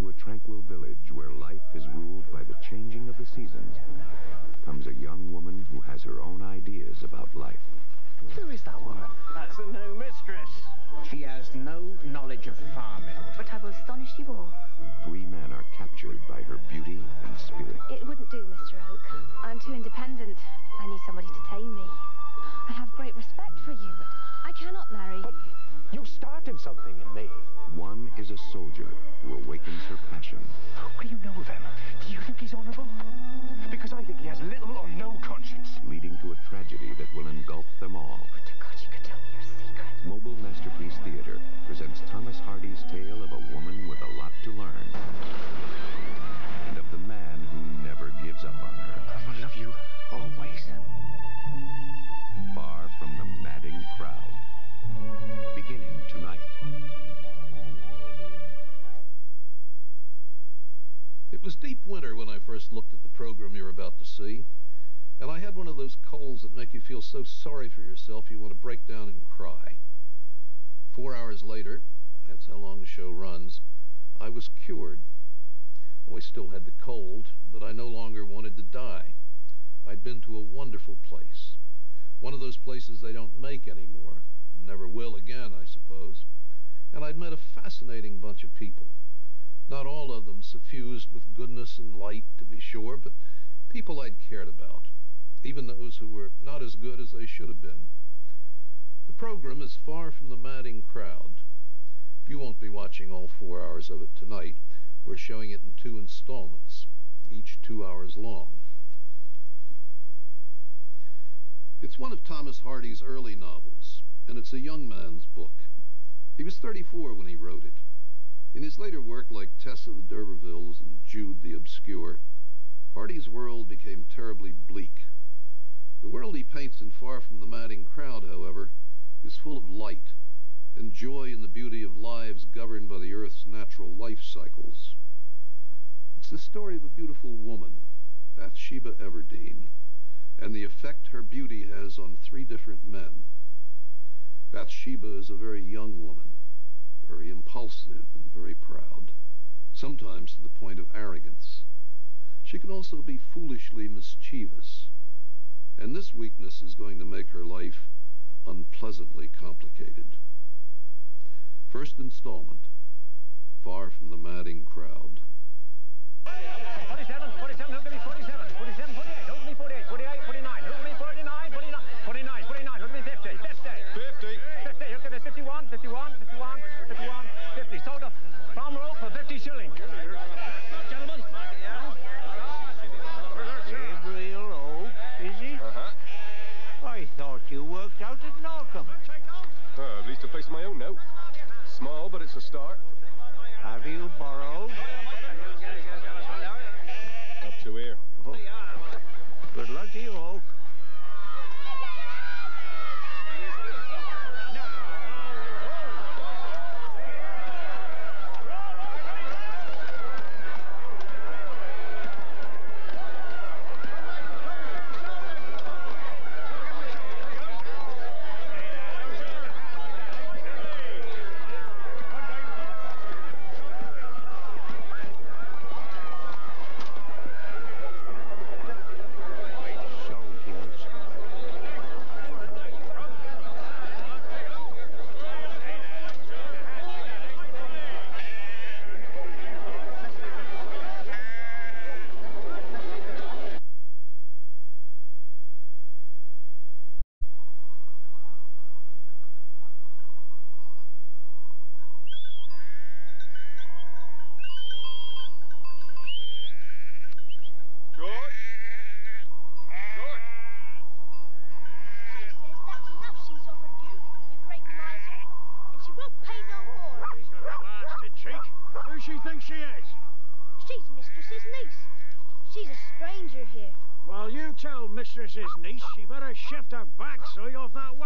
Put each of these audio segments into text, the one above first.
Into a tranquil village where life is ruled by the changing of the seasons comes a young woman who has her own ideas about life. Who is that woman? That's the new mistress. She has no knowledge of farming. But I will astonish you all. Three men are captured by her beauty and spirit. It wouldn't do, Mr. Oak. I'm too independent. I need somebody to tame me. I have great respect for you, but I cannot marry. But you started something in me. One is a soldier who awakens her passion. What do you know of him? Do you think he's honorable? Because I think he has little or no conscience. Leading to a tragedy that will engulf them all. Oh, but to God, you could tell me your secret. Mobil Masterpiece Theater presents Thomas Hardy's tale of a woman with a lot to learn. Winter when I first looked at the program you're about to see, and I had one of those colds that make you feel so sorry for yourself you want to break down and cry. Four hours later, that's how long the show runs, I was cured. Oh, I still had the cold, but I no longer wanted to die. I'd been to a wonderful place. One of those places they don't make anymore. Never will again, I suppose. And I'd met a fascinating bunch of people. Not all of them suffused with goodness and light, to be sure, but people I'd cared about, even those who were not as good as they should have been. The program is far from the madding crowd. You won't be watching all four hours of it tonight. We're showing it in two installments, each two hours long. It's one of Thomas Hardy's early novels, and it's a young man's book. He was 34 when he wrote it. In his later work like Tess of the D'Urbervilles and Jude the Obscure, Hardy's world became terribly bleak. The world he paints in Far From the Madding Crowd, however, is full of light and joy in the beauty of lives governed by the Earth's natural life cycles. It's the story of a beautiful woman, Bathsheba Everdene, and the effect her beauty has on three different men. Bathsheba is a very young woman, very impulsive and very proud, sometimes to the point of arrogance. She can also be foolishly mischievous, and this weakness is going to make her life unpleasantly complicated. First installment, Far from the Madding Crowd. 47, 47, who can be 47? 47, 48, who can be 48? 48, 49, who can be 49? 49, 49, 49, who can be 50? 50. 50. 50, who can be 51, 51, 51, 51, 50. Sold a farm roll for 50 shillings. Gentlemen. Gabriel Oak, is he? Uh-huh. I thought you worked out at Norcombe. Uh, at least a place of my own now. Small, but it's a start. Have you borrowed? Up to here. Oh. Good luck to you, Oak. Soldiers. George? George? She says that's enough she's offered you, you great miser, and she won't pay no more. Blasted cheek. Who she thinks she is? She's mistress's niece. She's a stranger here. Well, you mistress's niece she better shift her backside off that wagon and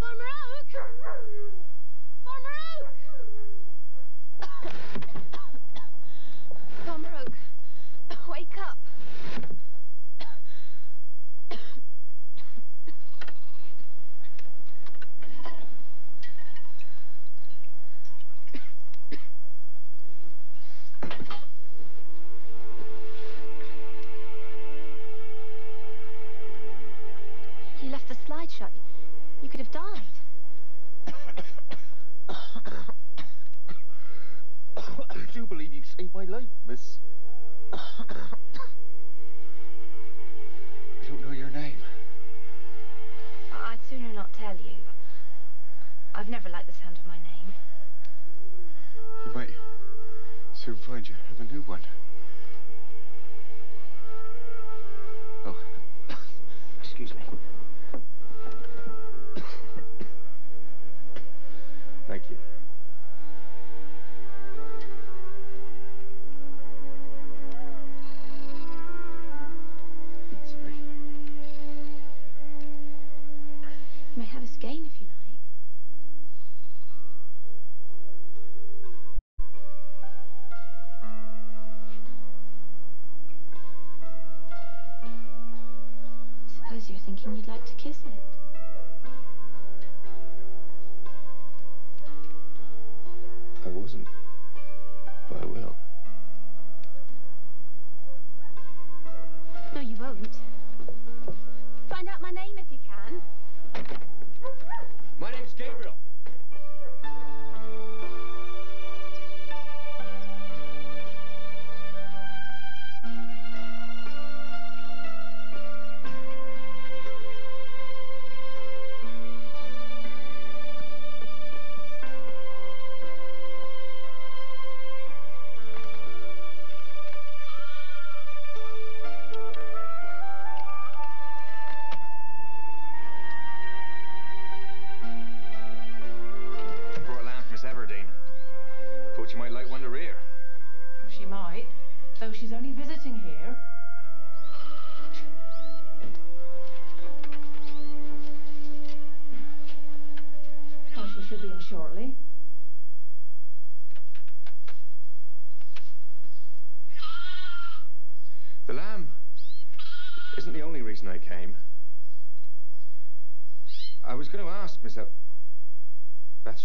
Farmer Oak! Farmer Oak! Farmer Oak, wake up.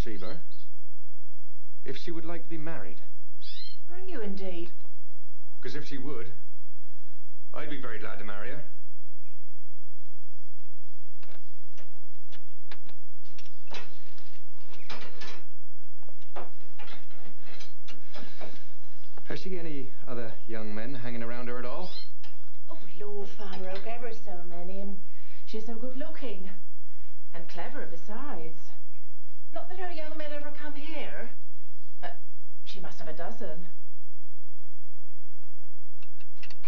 Bathsheba if she would like to be married. Are you indeed? Because if she would, I'd be very glad to marry her. Has she any other young men hanging around her at all? Oh, Lord, Farmer Oak, ever so many, and she's so good looking. And clever besides. Not that her young men ever come here. Uh, she must have a dozen.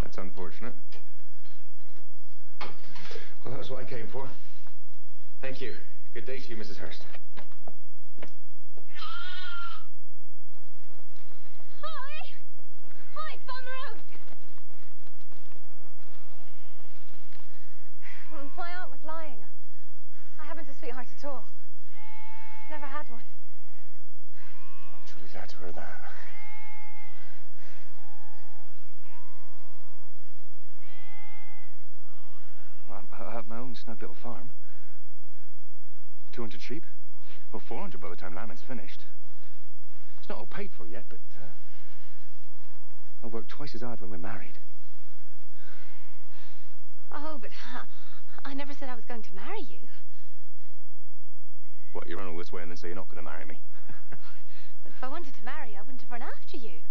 That's unfortunate. Well, that was what I came for. Thank you. Good day to you, Mrs. Hurst. Hi! Hi, Farmer Oak! My aunt was lying. I haven't a sweetheart at all. Never had one. I'm truly glad to hear that. Well, I I have my own snug little farm. 200 sheep. Well, 400 by the time lambing's finished. It's not all paid for yet, but uh, I'll work twice as hard when we're married. Oh, but I never said I was going to marry you. What, you run all this way and then say you're not going to marry me? But if I wanted to marry you, I wouldn't have run after you.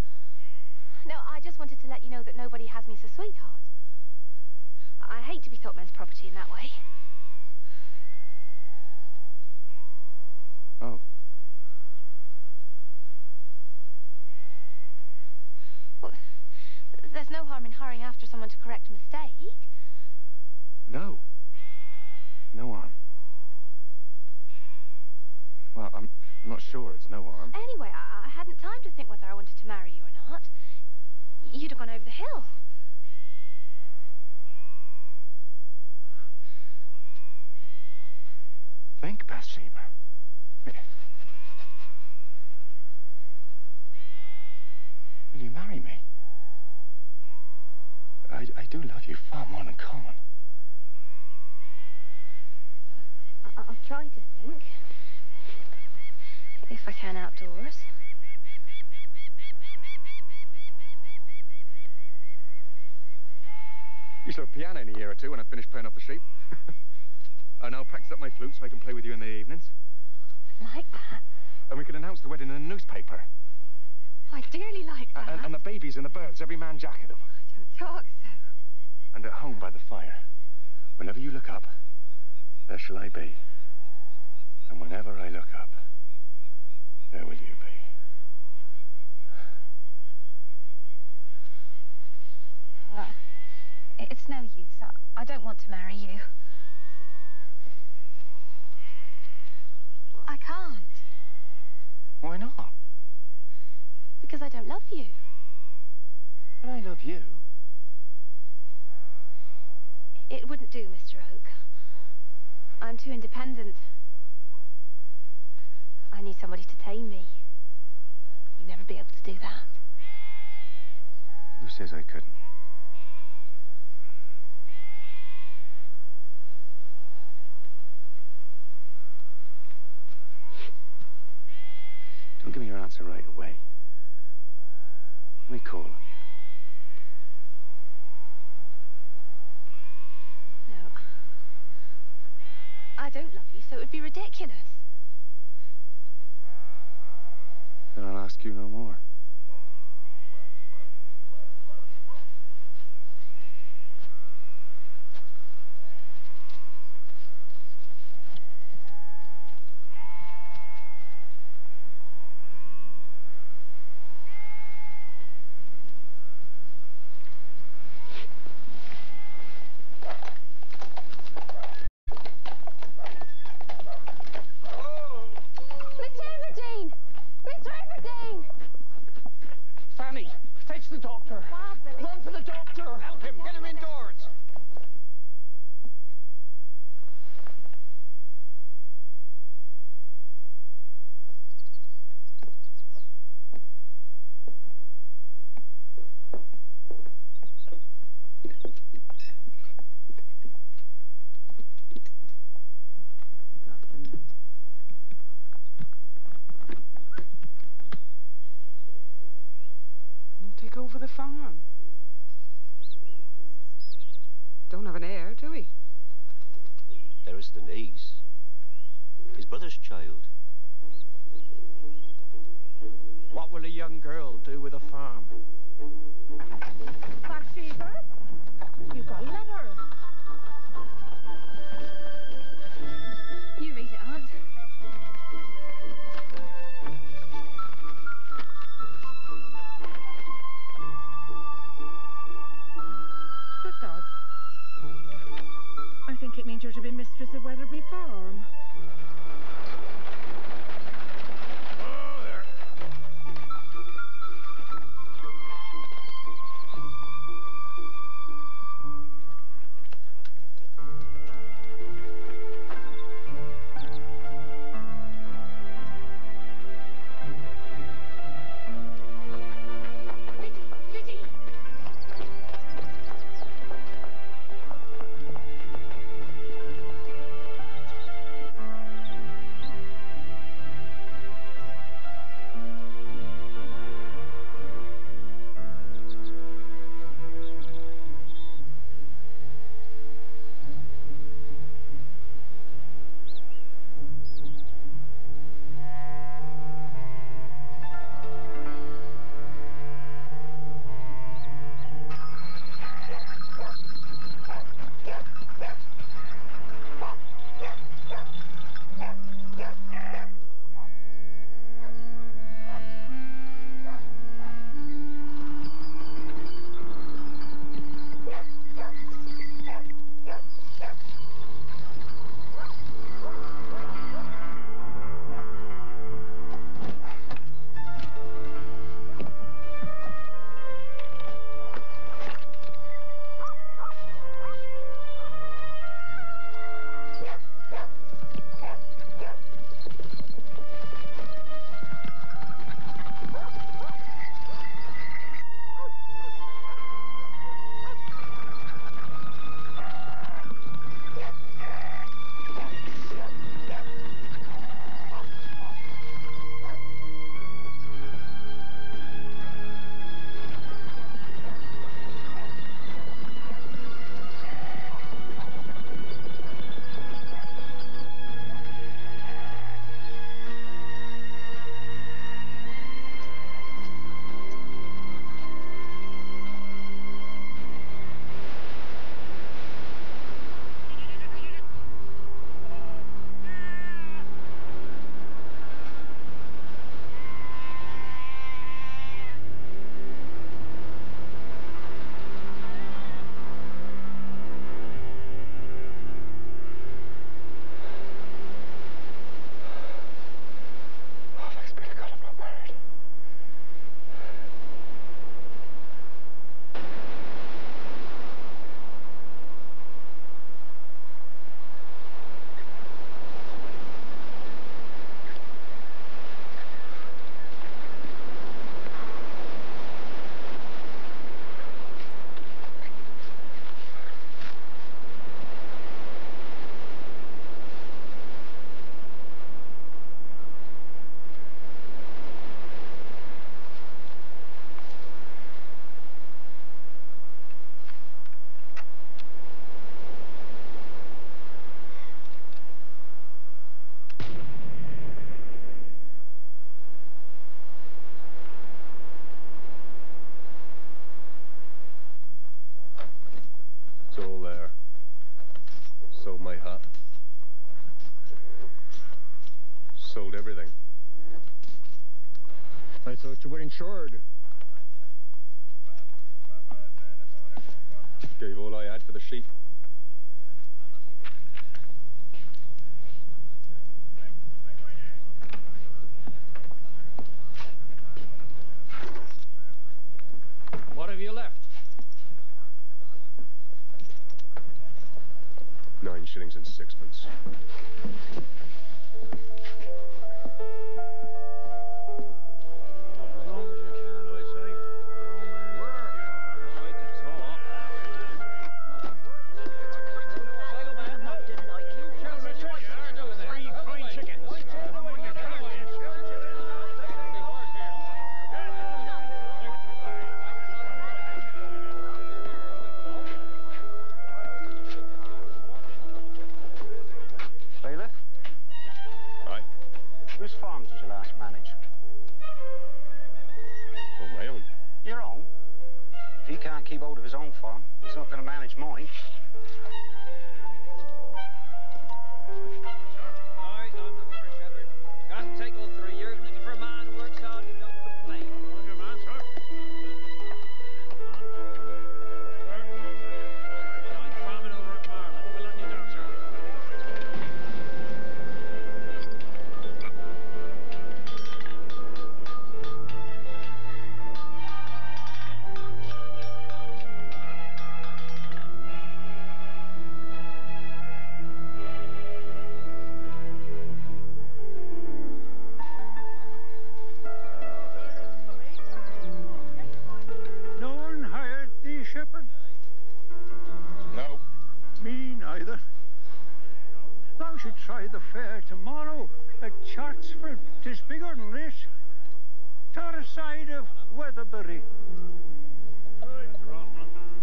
No, I just wanted to let you know that nobody has me as a sweetheart. I hate to be thought men's property in that way. Oh. Well, there's no harm in hurrying after someone to correct a mistake. No. No harm. Well, I'm, I'm not sure it's no harm. Anyway, I, I hadn't time to think whether I wanted to marry you or not. You'd have gone over the hill. Think, Bathsheba. Will you marry me? I, I do love you far more than common. I, I'll try to think. If I can outdoors. You shall have piano in a year or two when I've finished paying off the sheep. and I'll practice up my flute so I can play with you in the evenings. Like that. And we can announce the wedding in the newspaper. I dearly like that. And, and the babies and the birds, every man jack of them. Don't talk so. And at home by the fire, whenever you look up, there shall I be. And whenever I look up, there will you be. Uh, it's no use. I, I don't want to marry you. I can't. Why not? Because I don't love you. But I love you. It wouldn't do, Mr. Oak. I'm too independent. I need somebody to tame me. You'd never be able to do that. Who says I couldn't? Don't give me your answer right away. Let me call on you. No. I don't love you, so it would be ridiculous. Then I'll ask you no more. insured. Gave all I had for the sheep. What have you left? Nine shillings and sixpence. Shottsford, tis bigger than this. T'other side of Weatherbury.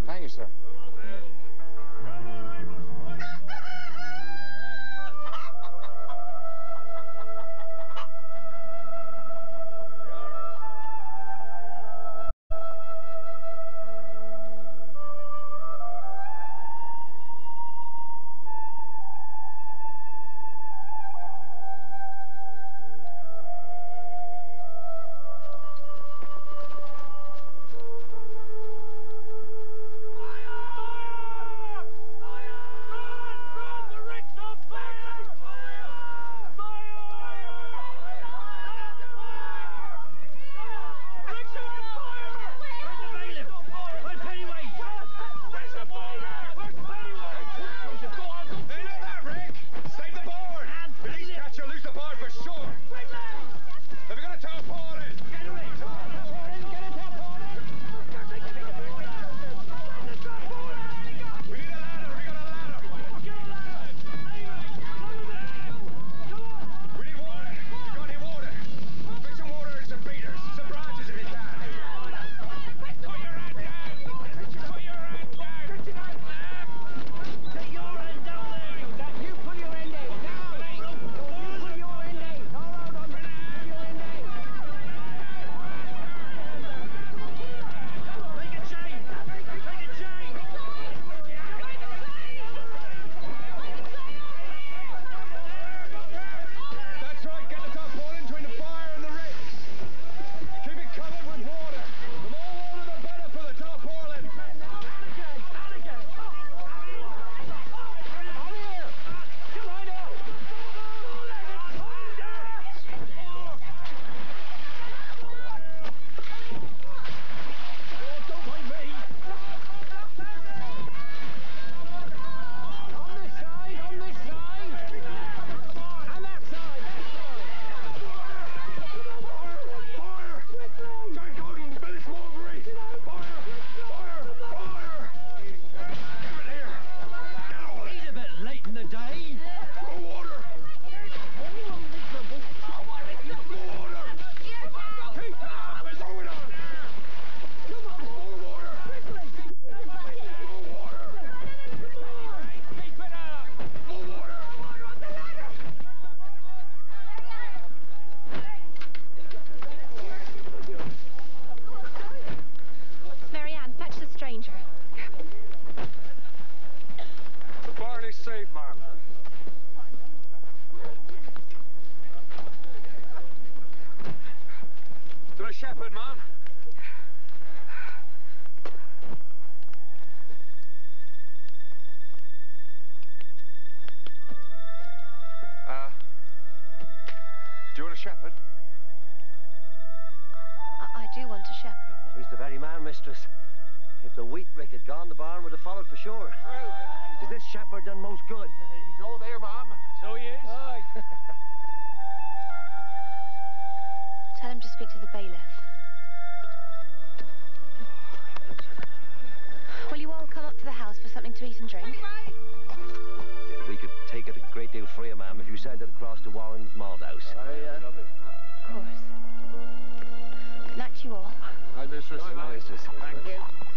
Thank you, sir. Shepherd? I, I do want a shepherd, but He's the very man, mistress. If the wheat rick had gone, the barn would have followed for sure. True. Is this shepherd done most good? He's all there, ma'am. So he is? tell him to speak to the bailiff. Will you all come up to the house for something to eat and drink? We could take it a great deal freer, ma'am, if you send it across to Warren's Malt House. Oh, of course. Good night to you all. Hi, mistress. Mistress. Thank you.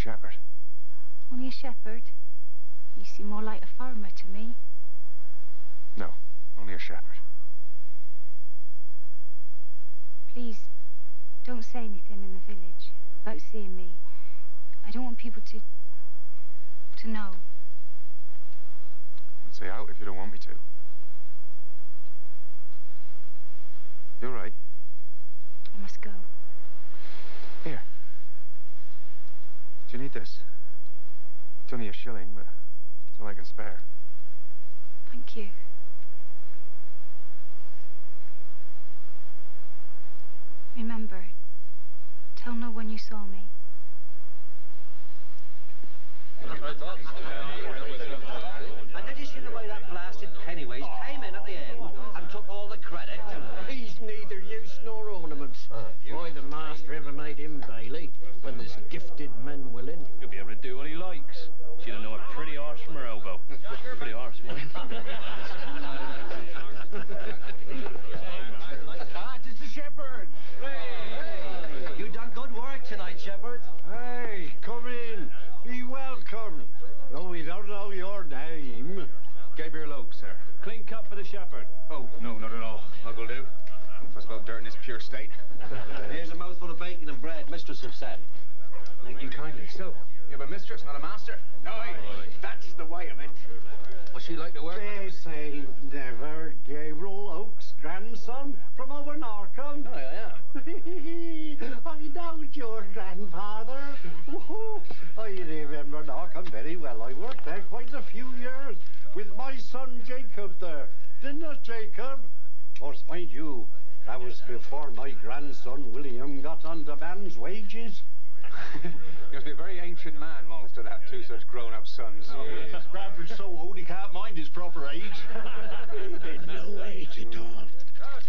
Shepherd. Only a shepherd. You seem more like a farmer to me. No, only a shepherd. Please, don't say anything in the village about seeing me. I don't want people to... to know. I'll say out if you don't want me to. You're right. I must go. Here. Do you need this? It's only a shilling, but it's all I can spare. Thank you. Remember, tell no one you saw me. And did you see the way that blasted Pennyways came in at the end and took all the credit? He's neither use nor ornament. Why the master ever made him Bailey when there's gifted men willing? He'll be able to do what he likes. She don't know a pretty horse from her elbow. Pretty horse, mind. Ah, it's the shepherd. Hey, hey. You've done good work tonight, Shepherd. Hey, come in. Be welcome. Though we don't know your name. Gabriel Oak, sir. Clean cut for the shepherd. Oh, no, not at all. Muggle do. Don't fuss about dirt in its pure state. Here's a mouthful of bacon and bread, mistress have said. Thank you kindly. So, you have a mistress, not a master? Aye, that's the way of it. What's she like to work? They say never Gabriel Oak's grandson from over Norcombe. Oh, yeah. I know your grandfather. I remember Norcombe very well. I worked there quite a few years with my son Jacob there. Didn't it, Jacob? Of course, mind you, that was before my grandson William got onto man's wages. you must be a very ancient man, Maltster, to have two such grown-up sons. Oh, his Bradford's so old he can't mind his proper age. There's no age at all.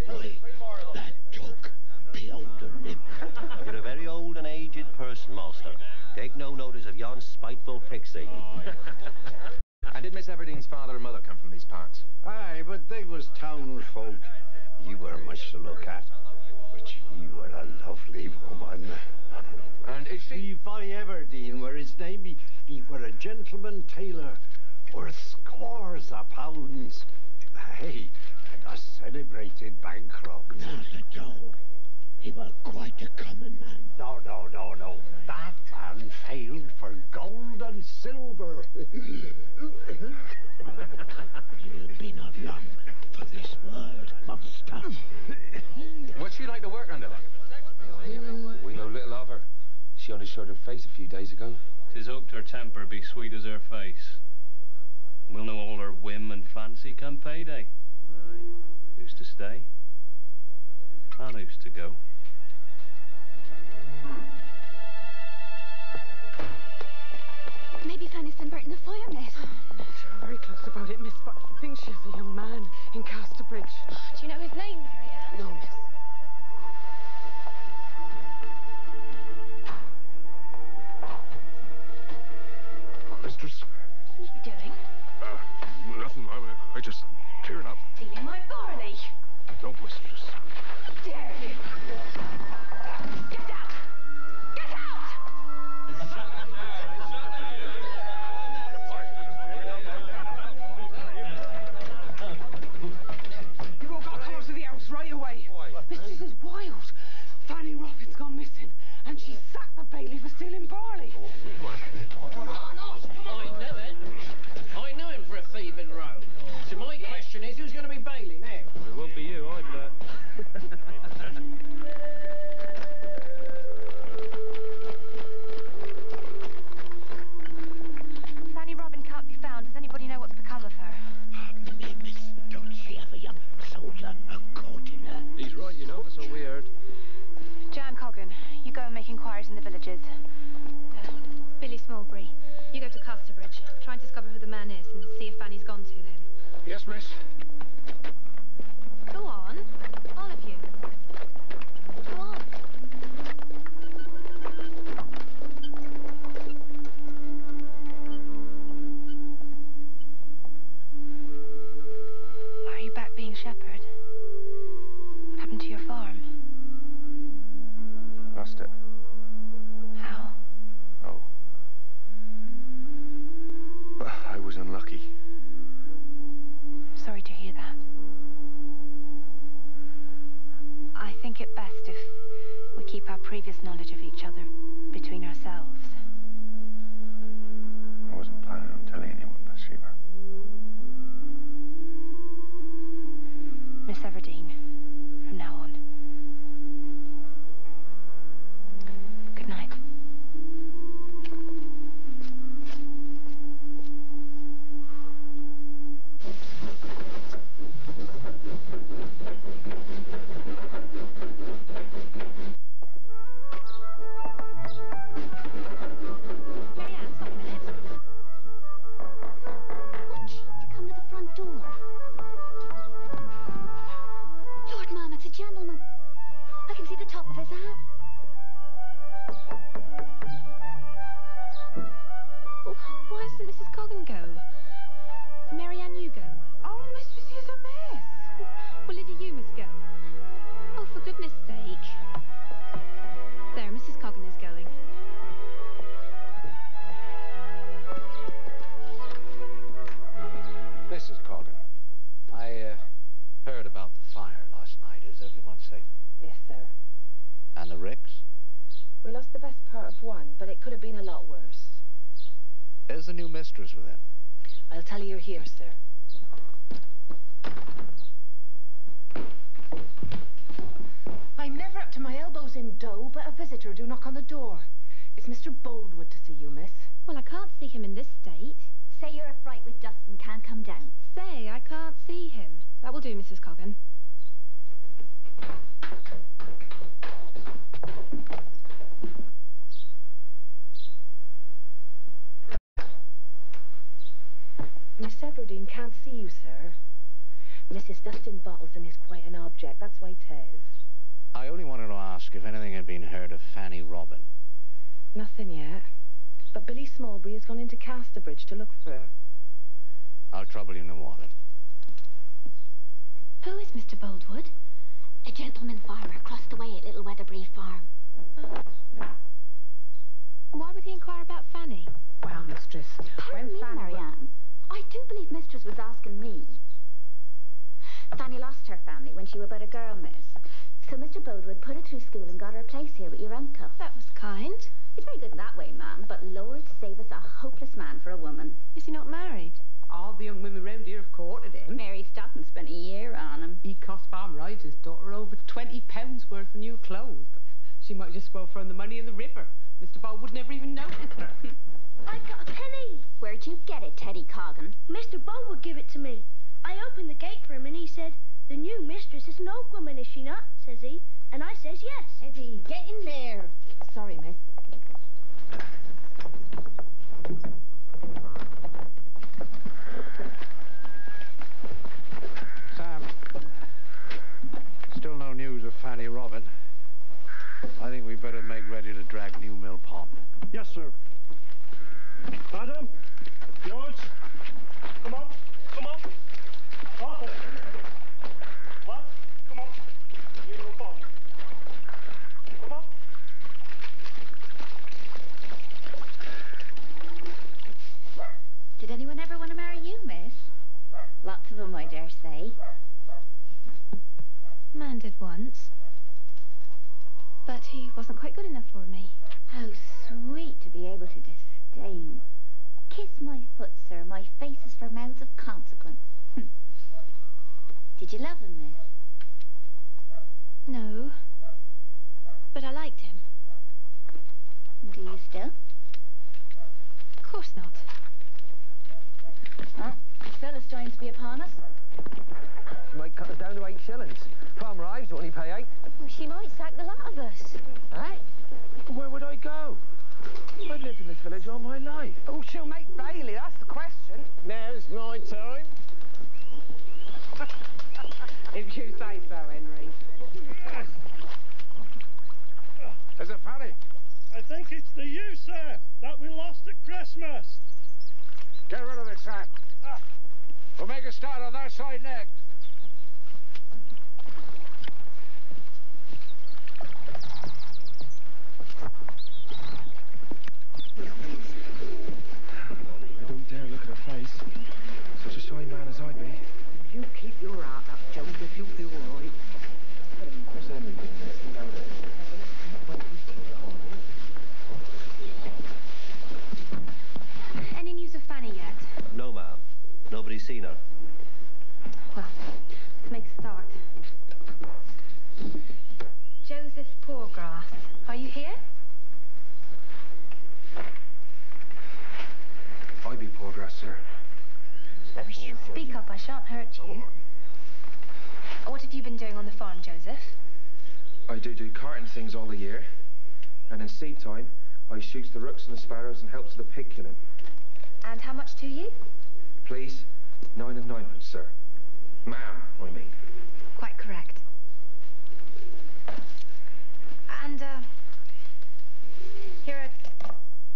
Why, that joke be older than him. You're a very old and aged person, Master. Take no notice of yon spiteful pixie. Oh, and did Miss Everdene's father and mother come from these parts? Aye, but they was town folk. You weren't much to look at. But you were a lovely woman. And is she... Levi Everdene were his name. He, he were a gentleman tailor, worth scores of pounds. Aye, and a celebrated bankrupt. Not at all. He was quite a common man. No, no, no, no. That man failed for gold and silver. You'll be not long for this world, monster. What's she like to work under then? We know little of her. She only showed her face a few days ago. Tis hooked her temper be sweet as her face. We'll know all her whim and fancy come payday. Aye. Who's to stay? And who's to go? Maybe Fanny's been burnt in the fire, Ned. Oh, Very close about it, miss, but I think she There's a young man in Casterbridge. Do you know his name, Marianne? No, miss. Mistress? What are you doing? Uh, nothing, ma'am. I just clearing up. Stealing my barley. No, mistress. Doesn't Mrs. Coggan go? Marianne, you go. Oh, mistress, here's a mess. Well, Lydia, you must go. Oh, for goodness sake. There, Mrs. Coggan is going. Mrs. Coggan, I uh, heard about the fire last night. Is everyone safe? Yes, sir. And the Ricks? We lost the best part of one, but it could have been a lot worse. Is the new mistress within? I'll tell you you're here, sir. I'm never up to my elbows in dough, but a visitor do knock on the door. It's Mr. Boldwood to see you, miss. Well, I can't see him in this state. Say you're a fright with dust and can't come down. Say, I can't see him. That will do, Mrs. Coggan. Miss Everdene can't see you, sir. Mrs. Dustin Bottleson is quite an object, that's why tes. I only wanted to ask if anything had been heard of Fanny Robin. Nothing yet. But Billy Smallbury has gone into Casterbridge to look for her. I'll trouble you no more then. Who is Mr. Boldwood? A gentleman farmer across the way at Little Weatherbury Farm. Why would he inquire about Fanny? Well, mistress, Pardon when me, Fanny wa- Marianne. I do believe Mistress was asking me. Fanny lost her family when she was but a girl, miss. So Mr. Boldwood put her through school and got her a place here with your uncle. That was kind. He's very good that way, ma'am, but Lord save us, a hopeless man for a woman. Is he not married? All the young women round here have courted him. Mary Stoughton spent a year on him. He cost Farmer Ives' daughter over twenty pounds worth of new clothes, but she might just well thrown the money in the river. Mr. Bob never even noticed her. I got a penny. Where'd you get it, Teddy Coggan? Mr. Boldwood give it to me. I opened the gate for him, and he said, The new mistress is an old woman, is she not? says he. And I says yes. Eddie, get in there. Sorry, miss. Sam, still no news of Fanny Robin. I think we better make ready to drag New Mill Pond. Yes, sir. Adam? George? Come on. Come on. Arthur. What? Come on. You know phone. Come on. Did anyone ever want to marry you, miss? Lots of them, I dare say. Man did once. But he wasn't quite good enough for me. How sweet to be able to disdain. Kiss my foot, sir. My face is for mouths of consequence. Hm. Did you love him, miss? No. But I liked him. Do you still? Of course not. Oh, Philistines be upon us. She might cut us down to eight shillings. Farmer Ives will only pay eight. Well, she might sack the lot of us. Eh? Where would I go? I've lived in this village all my life. Oh, she'll make Bailey, that's the question. Now's my time. If you say so, Henry. There's a Fanny. I think it's the you, sir, that we lost at Christmas. Get rid of it, Sam. Ah. We'll make a start on that side next. I don't dare look at her face. Such a shy man as I be. You keep your heart up, Joseph. You'll be all right. Where's Henry doing this? Any news of Fanny yet? No, ma'am. Nobody's seen her. Well, let's make a start. Joseph Poorgrass, are you here? I be Poorgrass, sir. Speak up, I shan't hurt you. What have you been doing on the farm, Joseph? I do do carting things all the year. And in seed time, I shoots the rooks and the sparrows and helps with the pig killing. And how much to you? Please, nine and ninepence, sir. Ma'am, I mean. Quite correct. And, uh, here are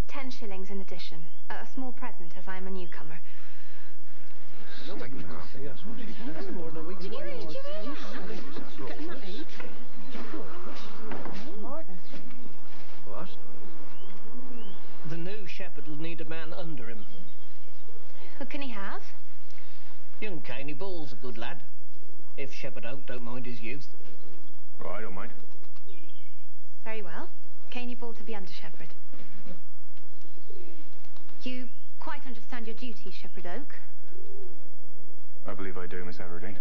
ten shillings in addition. A a small present, as I am a newcomer. Thank you, ma'am. What? The new shepherd will need a man under him. Who can he have? Young Cainy Ball's a good lad. If Shepherd Oak don't mind his youth. Oh, I don't mind. Very well. Cainy Ball to be under shepherd. You quite understand your duty, Shepherd Oak. I believe I do, Miss Everdene.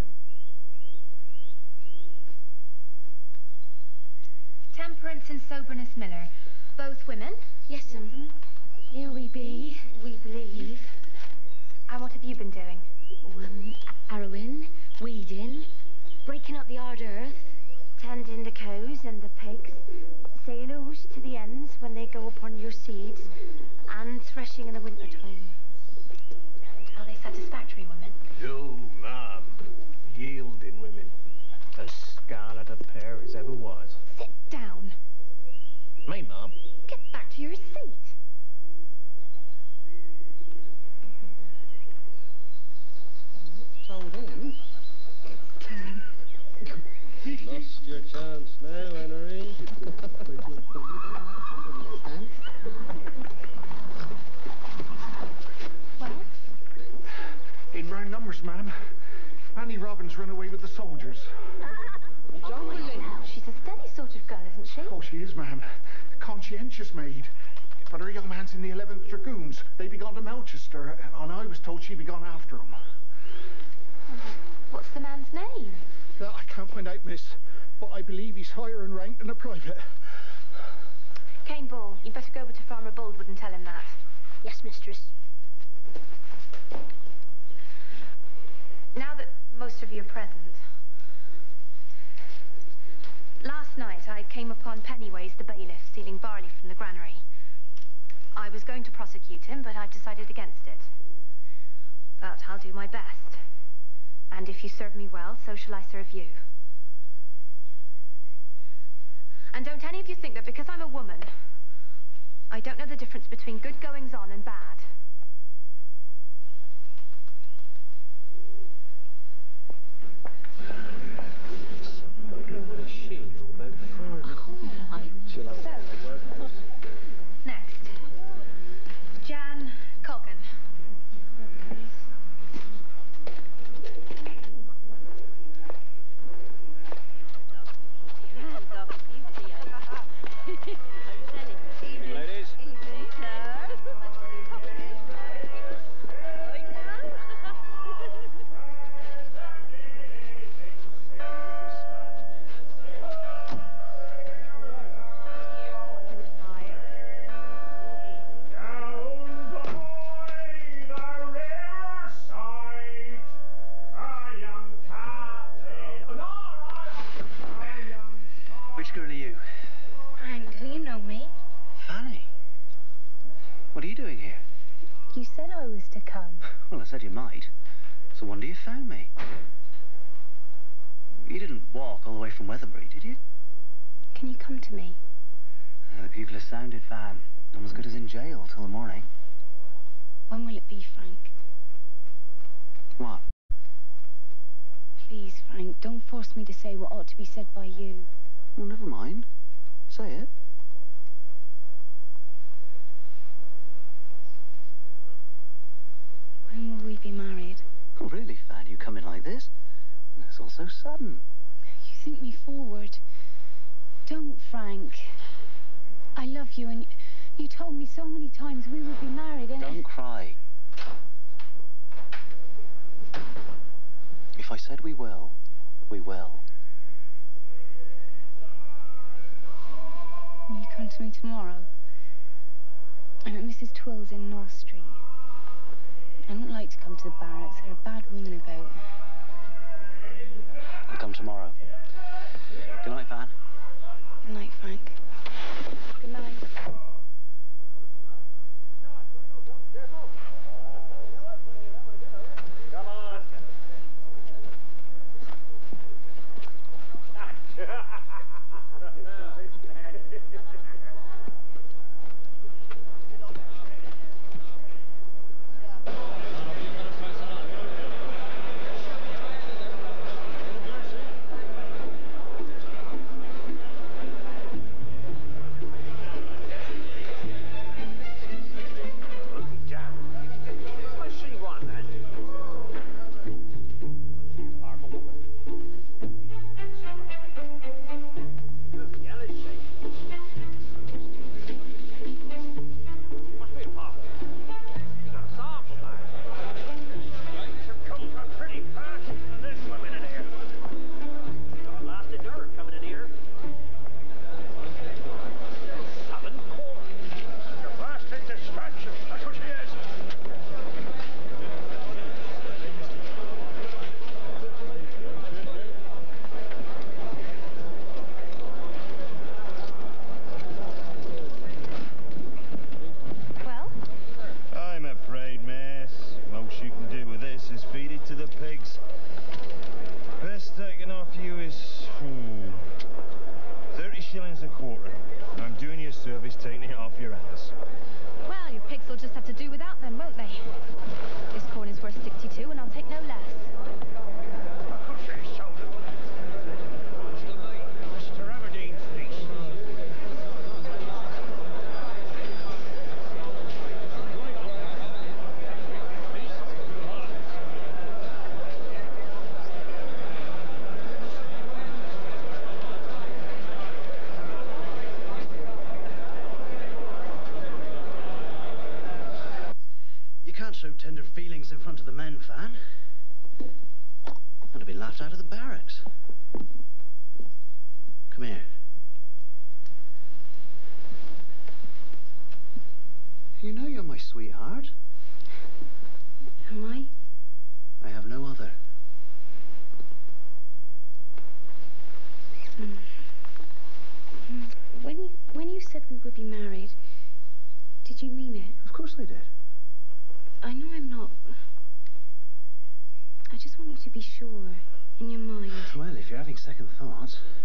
Temperance and Soberness Miller. Both women? Yes, um, here we be, we believe. And what have you been doing? Um, arrowing, weeding, breaking up the hard earth, tending the cows and the pigs, saying oohs to the ends when they go upon your seeds, and threshing in the winter time. Are they satisfactory women? Oh, ma'am. Yielding women. As scarlet a pair as ever was. Sit down. Me, ma'am. Get back to your seat. Told him. Lost your chance now, Henry. Well, In round numbers, ma'am. Annie Robbins run away with the soldiers. she's a steady sort of girl, isn't she? Oh, she is, ma'am. Conscientious maid. But her young man's in the 11th Dragoons. They be gone to Melchester, and I was told she be gone after 'em. What's the man's name? That I can't find out, miss. But I believe he's higher in rank than a private. Cane Bull, you'd better go over to Farmer Boldwood and tell him that. Yes, mistress of you present. Last night I came upon Pennyways, the bailiff, stealing barley from the granary. I was going to prosecute him, but I've decided against it. But I'll do my best. And if you serve me well, so shall I serve you. And don't any of you think that because I'm a woman, I don't know the difference between good goings-on and bad. What is she? me to say what ought to be said by you. Well, never mind. Say it. When will we be married? Oh, really, Fan, you come in like this? It's all so sudden. You think me forward. Don't, Frank. I love you, and you told me so many times we would be married, and... Don't cry. If I said we will, we will. You come to me tomorrow. I'm at Mrs. Twill's in North Street. I don't like to come to the barracks. There are bad women about. I'll come tomorrow. Good night, Van. Good night, Frank. Good night. front of the men fan. I'd have been laughed out of the barracks. that.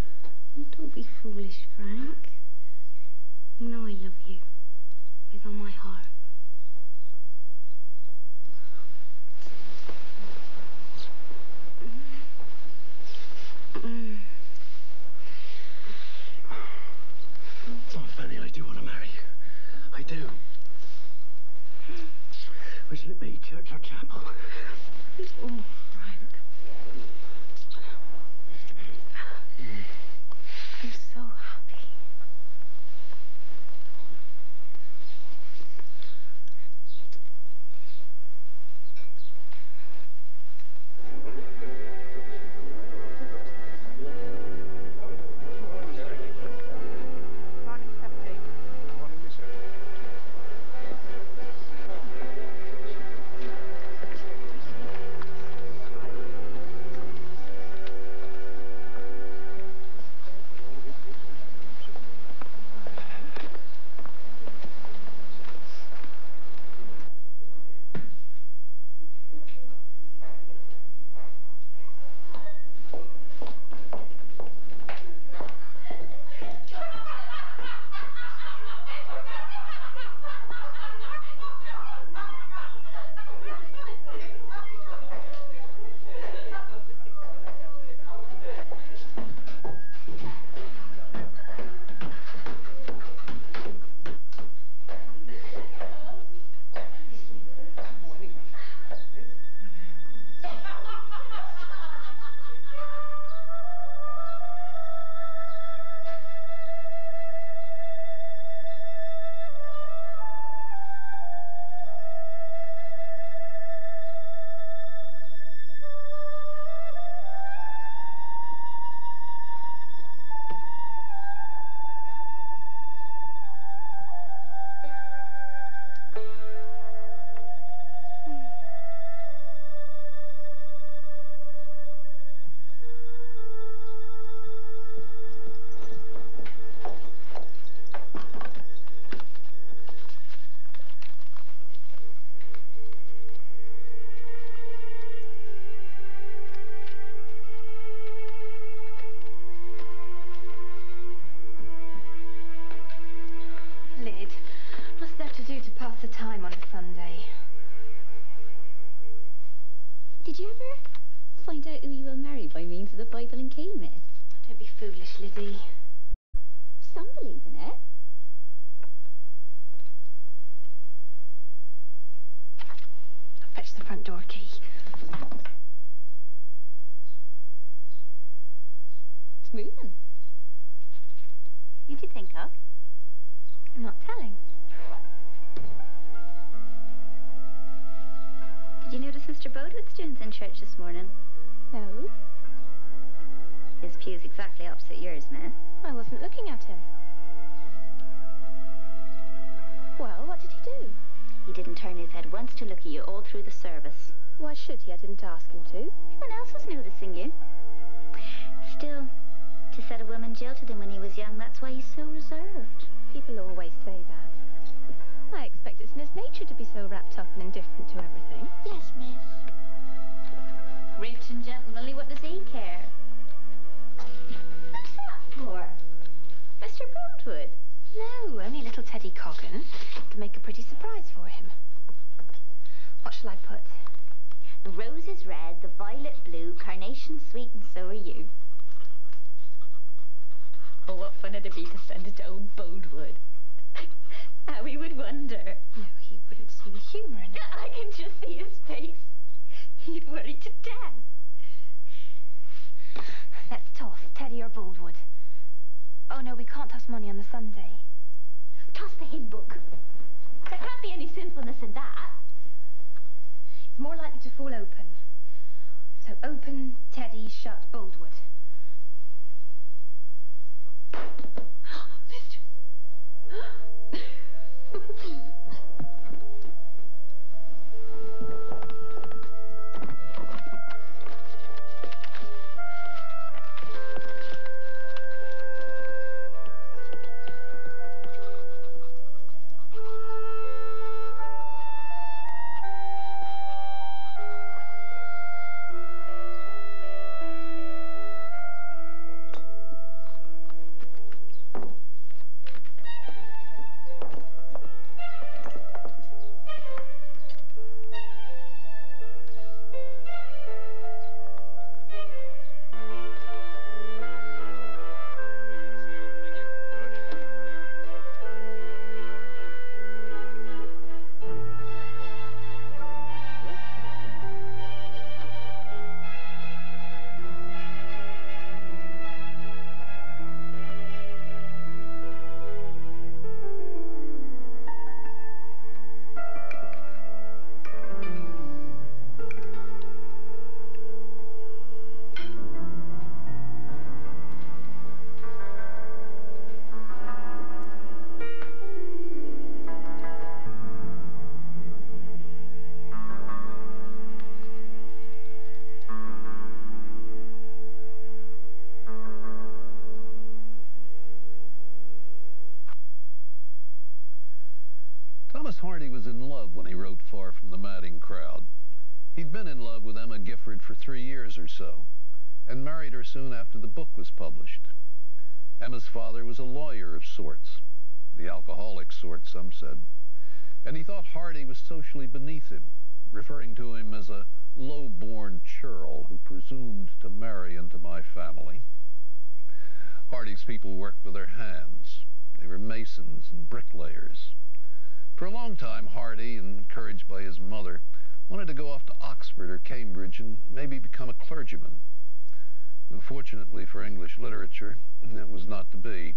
Church this morning? No, His pew's exactly opposite yours, miss. I wasn't looking at him. Well, what did he do? He didn't turn his head once to look at you all through the service. Why should he? I didn't ask him to. Everyone else was noticing you. Still, to said a woman jilted him when he was young, that's why he's so reserved. People always say that. I expect it's in his nature to be so wrapped up and indifferent to everything. Yes, miss. Rich and gentlemanly, what does he care? What's that for? Mr. Boldwood. No, only little Teddy Coggan to make a pretty surprise for him. What shall I put? The rose is red, the violet blue, carnation sweet, and so are you. Oh, what fun it'd be to send it to old Boldwood. How he would wonder. No, he wouldn't see the humour in it. I can just see his face. He'd worry to death. Let's toss Teddy or Boldwood. Oh, no, we can't toss money on the Sunday. Toss the hymn book. There can't be any sinfulness in that. It's more likely to fall open. So open, Teddy, shut, Boldwood. Mistress! father was a lawyer of sorts, the alcoholic sort, some said, and he thought Hardy was socially beneath him, referring to him as a low-born churl who presumed to marry into my family. Hardy's people worked with their hands. They were masons and bricklayers. For a long time, Hardy, encouraged by his mother, wanted to go off to Oxford or Cambridge and maybe become a clergyman. Unfortunately for English literature, that was not to be.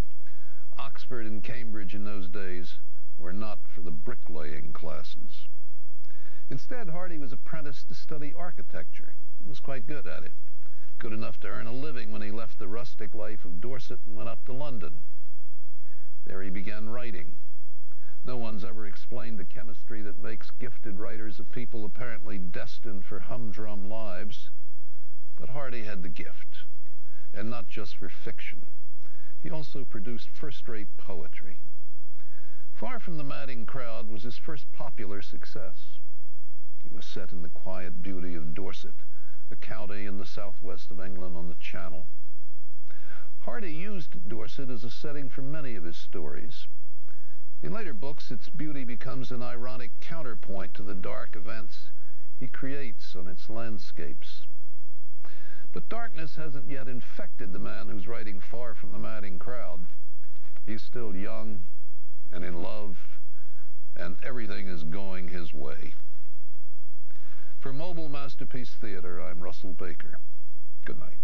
Oxford and Cambridge in those days were not for the bricklaying classes. Instead, Hardy was apprenticed to study architecture He was quite good at it. Good enough to earn a living when he left the rustic life of Dorset and went up to London. There he began writing. No one's ever explained the chemistry that makes gifted writers of people apparently destined for humdrum lives. But Hardy had the gift, and not just for fiction. He also produced first-rate poetry. Far from the madding crowd was his first popular success. It was set in the quiet beauty of Dorset, a county in the southwest of England on the Channel. Hardy used Dorset as a setting for many of his stories. In later books, its beauty becomes an ironic counterpoint to the dark events he creates on its landscapes. But darkness hasn't yet infected the man who's writing far from the madding crowd. He's still young and in love, and everything is going his way. For Mobil Masterpiece Theater, I'm Russell Baker. Good night.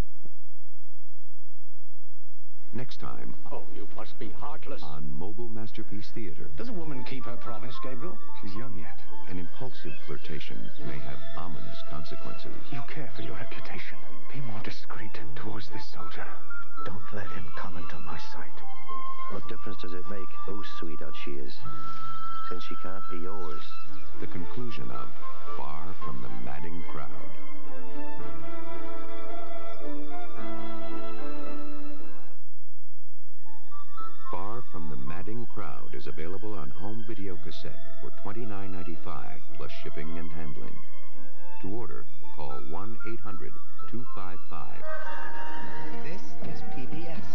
Next time Oh, you must be heartless. on Mobil Masterpiece Theater, Does a woman keep her promise, Gabriel? She's young yet. an impulsive flirtation may have ominous consequences. You care for your reputation. Be more discreet towards this soldier. Don't let him come into my sight. What difference does it make whose sweetheart she is, since she can't be yours? The conclusion of Far from the Madding Crowd. Crowd is available on home video cassette for $29.95 plus shipping and handling. To order, call 1-800-255. This is PBS.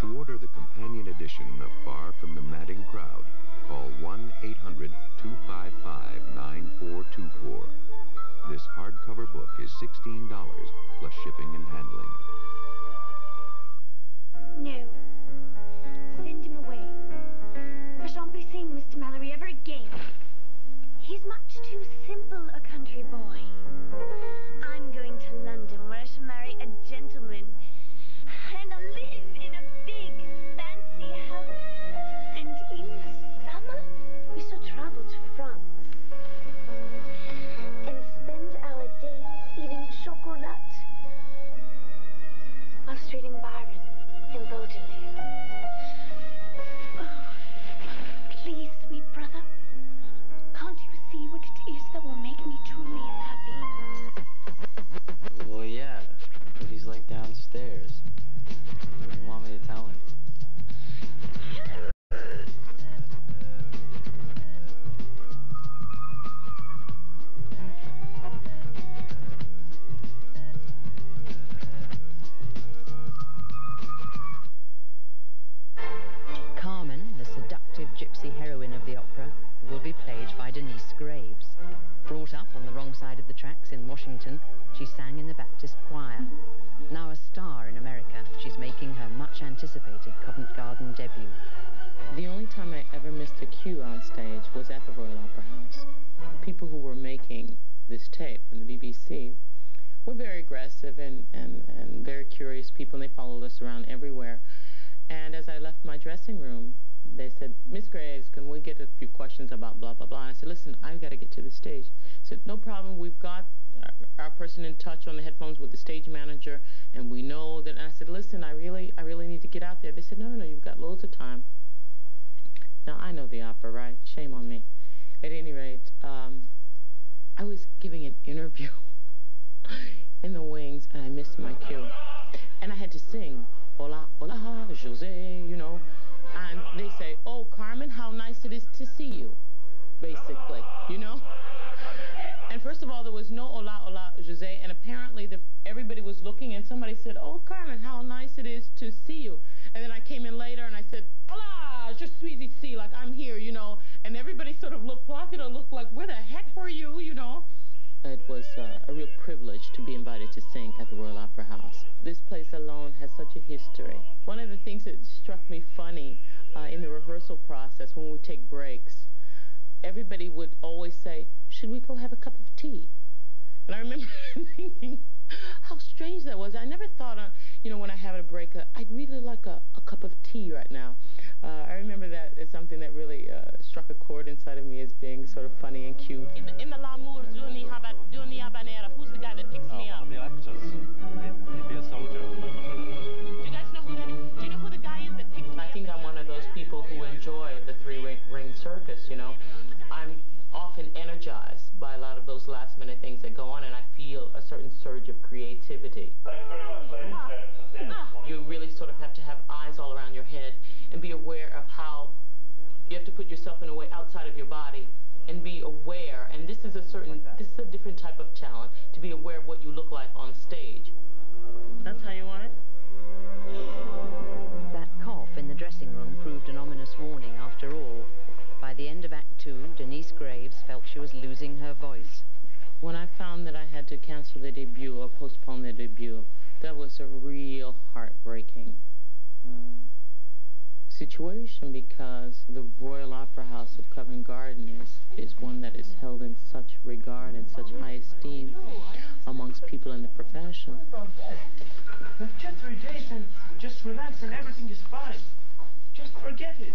To order the companion edition of Far from the Madding Crowd, call 1-800-255-9424. This hardcover book is $16 plus shipping and handling. No. Send him away. I shan't be seeing Mr. Mallory ever again. He's much too simple a country boy. Like side of the tracks in Washington, she sang in the Baptist choir. Now a star in America, she's making her much anticipated Covent Garden debut. The only time I ever missed a cue on stage was at the Royal Opera House. People who were making this tape from the BBC were very aggressive and, and, and very curious people, and they followed us around everywhere. And as I left my dressing room, they said, Miss Graves, can we get a few questions about blah, blah, blah? I said, listen, I've got to get to the stage. I said, no problem. We've got our, our person in touch on the headphones with the stage manager, and we know that. And I said, listen, I really, I really need to get out there. They said, no, no, no, you've got loads of time. Now, I know the opera, right? Shame on me. At any rate, um, I was giving an interview in the wings, and I missed my cue. And I had to sing, hola, hola, Jose, you know. Say, "Oh, Carmen, how nice it is to see you," basically, you know. And first of all, there was no hola, hola, Jose, and apparently the, everybody was looking, and somebody said, "Oh, Carmen, how nice it is to see you." And then I came in later, and I said, "Hola, je suis ici," like I'm here, you know. And everybody sort of looked, Placido looked like, "Where the heck were you?" You know. It was uh, a real privilege to be invited to sing at the Royal Opera House. This place alone has such a history. One of the things that struck me funny uh, in the rehearsal process when we take breaks, everybody would always say, should we go have a cup of tea? And I remember thinking how strange that was. I never thought, uh, you know, when I have a break, uh, I'd really like a, a cup of tea right now. Uh, I remember that as something that really uh, struck a chord inside of me as being sort of funny and cute. In the, in the L'amour d'uni haba- habanera, who's the guy that picks me up? The actors. He'd be a soldier. Do you guys know who that is? Do you know who the guy is that picks me up? I think I'm one of those people who enjoy the three-ring circus, you know. I'm often energized by a lot of those last-minute things that go on, and I feel a certain surge of creativity. You really sort of have to have eyes all around your head and be aware of how you have to put yourself in a way outside of your body and be aware, and this is a certain, this is a different type of talent, to be aware of what you look like on stage. That's how you want it? That cough in the dressing room proved an ominous warning after all. By the end of Act Two, Denyce Graves felt she was losing her voice. When I found that I had to cancel the debut or postpone the debut, that was a real heartbreaking uh, situation because the Royal Opera House of Covent Garden is, is one that is held in such regard and such high esteem amongst people in the profession. Two, three days and just relax and everything is fine. Just forget it.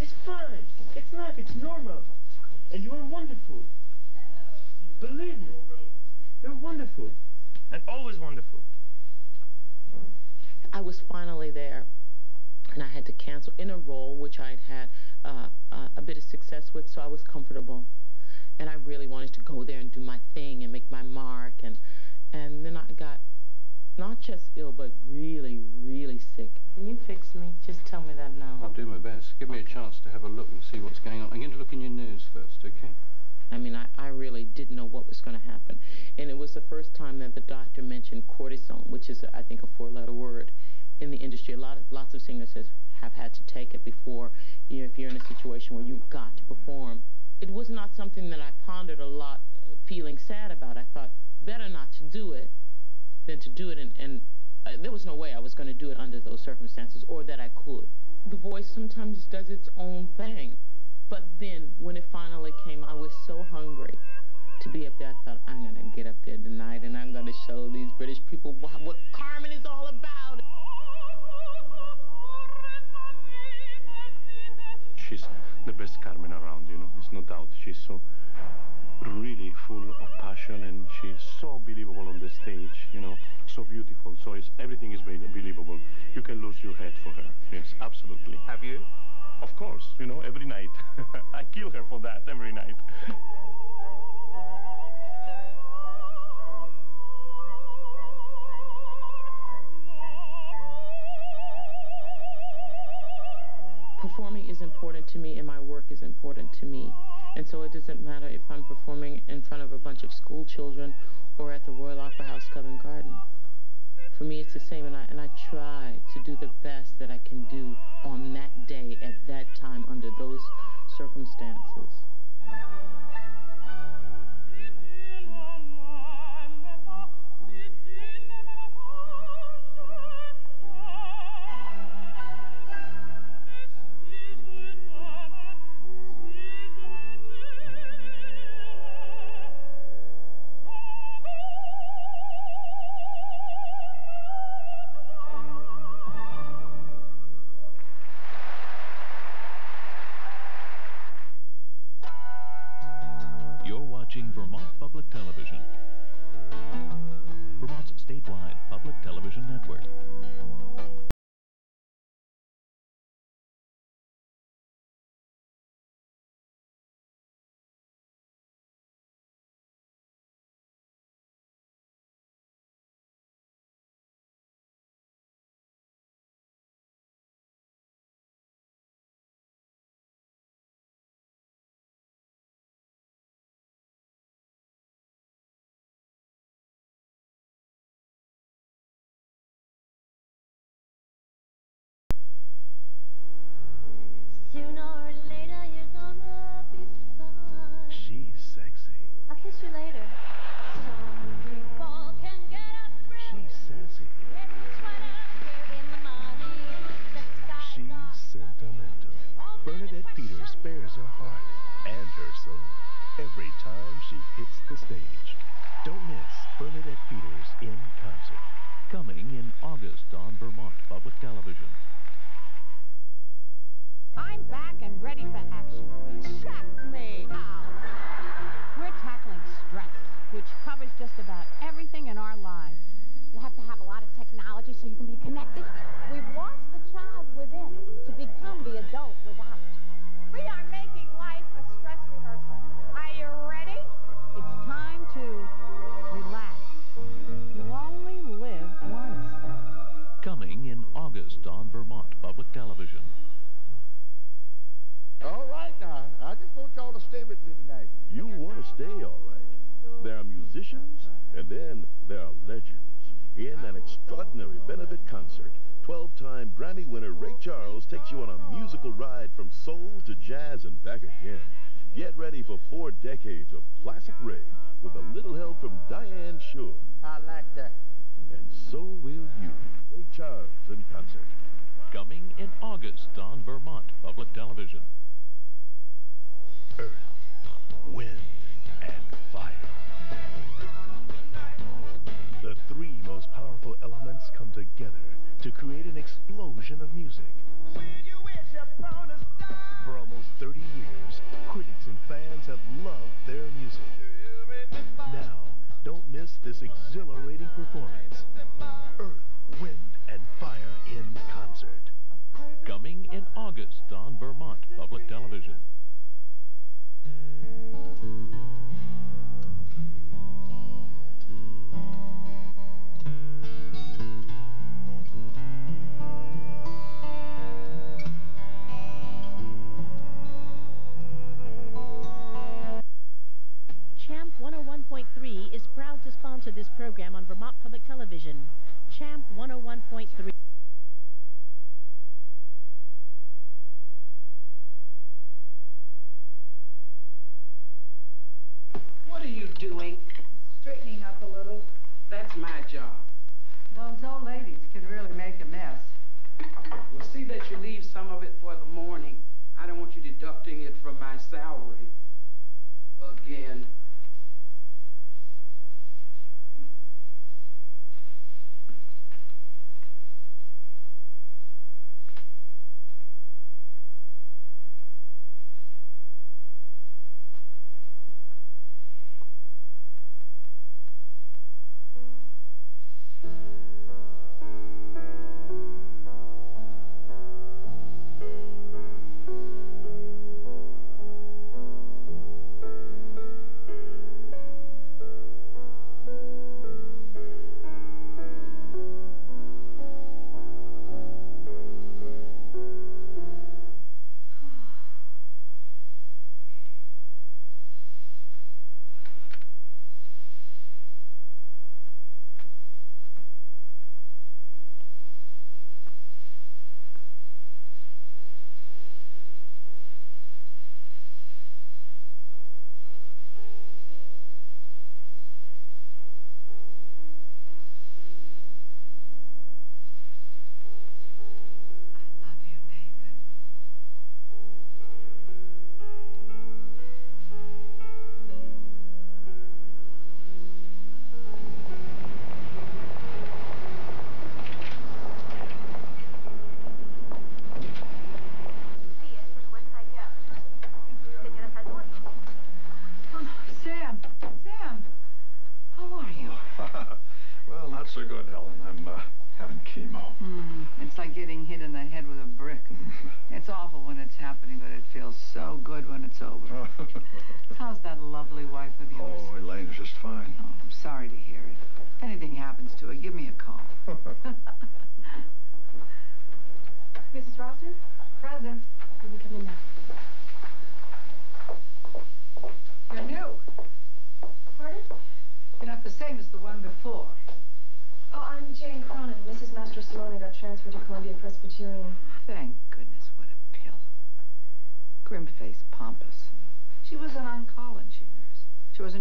It's fine. It's life. It's normal. And you are wonderful. Believe me. You're wonderful. And always wonderful. I was finally there, and I had to cancel in a role which I had had uh, uh, a bit of success with, so I was comfortable. And I really wanted to go there and do my thing and make my mark. And, and then I got not just ill, but really, really sick. Can you fix me? Just tell me that now. I'll do my best. Give me a chance to have a look and see what's going on. I'm going to look in your nose first, okay? I mean, I, I really didn't know what was going to happen. And it was the first time that the doctor mentioned cortisone, which is, I think, a four-letter word in the industry. A lot of, lots of singers has, have had to take it before, you know, if you're in a situation where you've got to perform. It was not something that I pondered a lot, uh, feeling sad about. I thought, better not to do it than to do it, and, and uh, there was no way I was going to do it under those circumstances, or that I could. The voice sometimes does its own thing. But then, when it finally came, I was so hungry to be up there. I thought, I'm going to get up there tonight and I'm going to show these British people what, what Carmen is all about. She's the best Carmen around, you know, it's no doubt. She's so really full of passion and she's so believable on the stage, you know, so beautiful. So it's, everything is believable. You can lose your head for her. Yes, absolutely. Have you? Of course, you know, every night. I kill her for that every night. Performing is important to me and my work is important to me. And so it doesn't matter if I'm performing in front of a bunch of school children or at the Royal Opera House Covent Garden. For me, it's the same, and I, and I try to do the best that I can do on that day, at that time, under those circumstances. Miss you later. Some people can get up She's sassy. in the morning. She's sentimental. Bernadette Peters spares her heart and her soul every time she hits the stage. Don't miss Bernadette Peters in concert. Coming in August on Vermont Public Television. I'm back and ready for action. Check me out. We're tackling stress, which covers just about everything in our lives. You have to have a lot of technology so you can be connected. We've lost the child within to become the adult without. We are making life a stress rehearsal. Are you ready? It's time to relax. You only live once. Coming in August on Vermont Public Television. All right now, I just want y'all to stay with me tonight. You want to stay all right. There are musicians, and then there are legends. In an extraordinary benefit concert, 12-time Grammy winner Ray Charles takes you on a musical ride from soul to jazz and back again. Get ready for four decades of classic Ray with a little help from Diane Schuur. I like that. And so will you. Ray Charles in concert. Coming in August on Vermont Public Television. Earth, wind, and fire. The three most powerful elements come together to create an explosion of music. For almost 30 years, critics and fans have loved their music. Now, don't miss this exhilarating performance. Earth, Wind, and Fire in concert. Coming in August on Vermont Public Television. This program on Vermont Public Television. Champ 101.3. What are you doing? Straightening up a little. That's my job. Those old ladies can really make a mess. Well, see that you leave some of it for the morning. I don't want you deducting it from my salary. Again.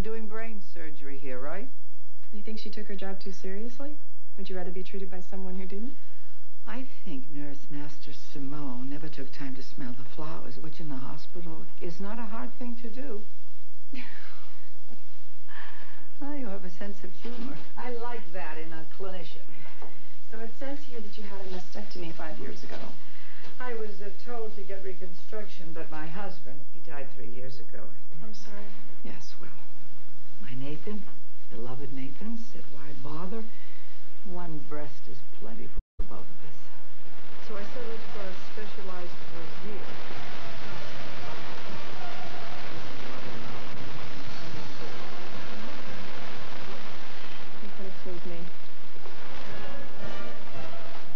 Doing brain surgery here, right? You think she took her job too seriously? Would you rather be treated by someone who didn't? I think Nurse Master Simone never took time to smell the flowers, which in the hospital is not a hard thing to do. oh, you have a sense of humor. I like that in a clinician. So it says here that you had a mastectomy five years ago. I was uh, told to get reconstruction, but my husband, he died three years ago. I'm sorry. Yes, well, my Nathan, beloved Nathan, said, why bother? One breast is plenty for both of us. So I settled uh, for a specialized brazier. You could have fooled me.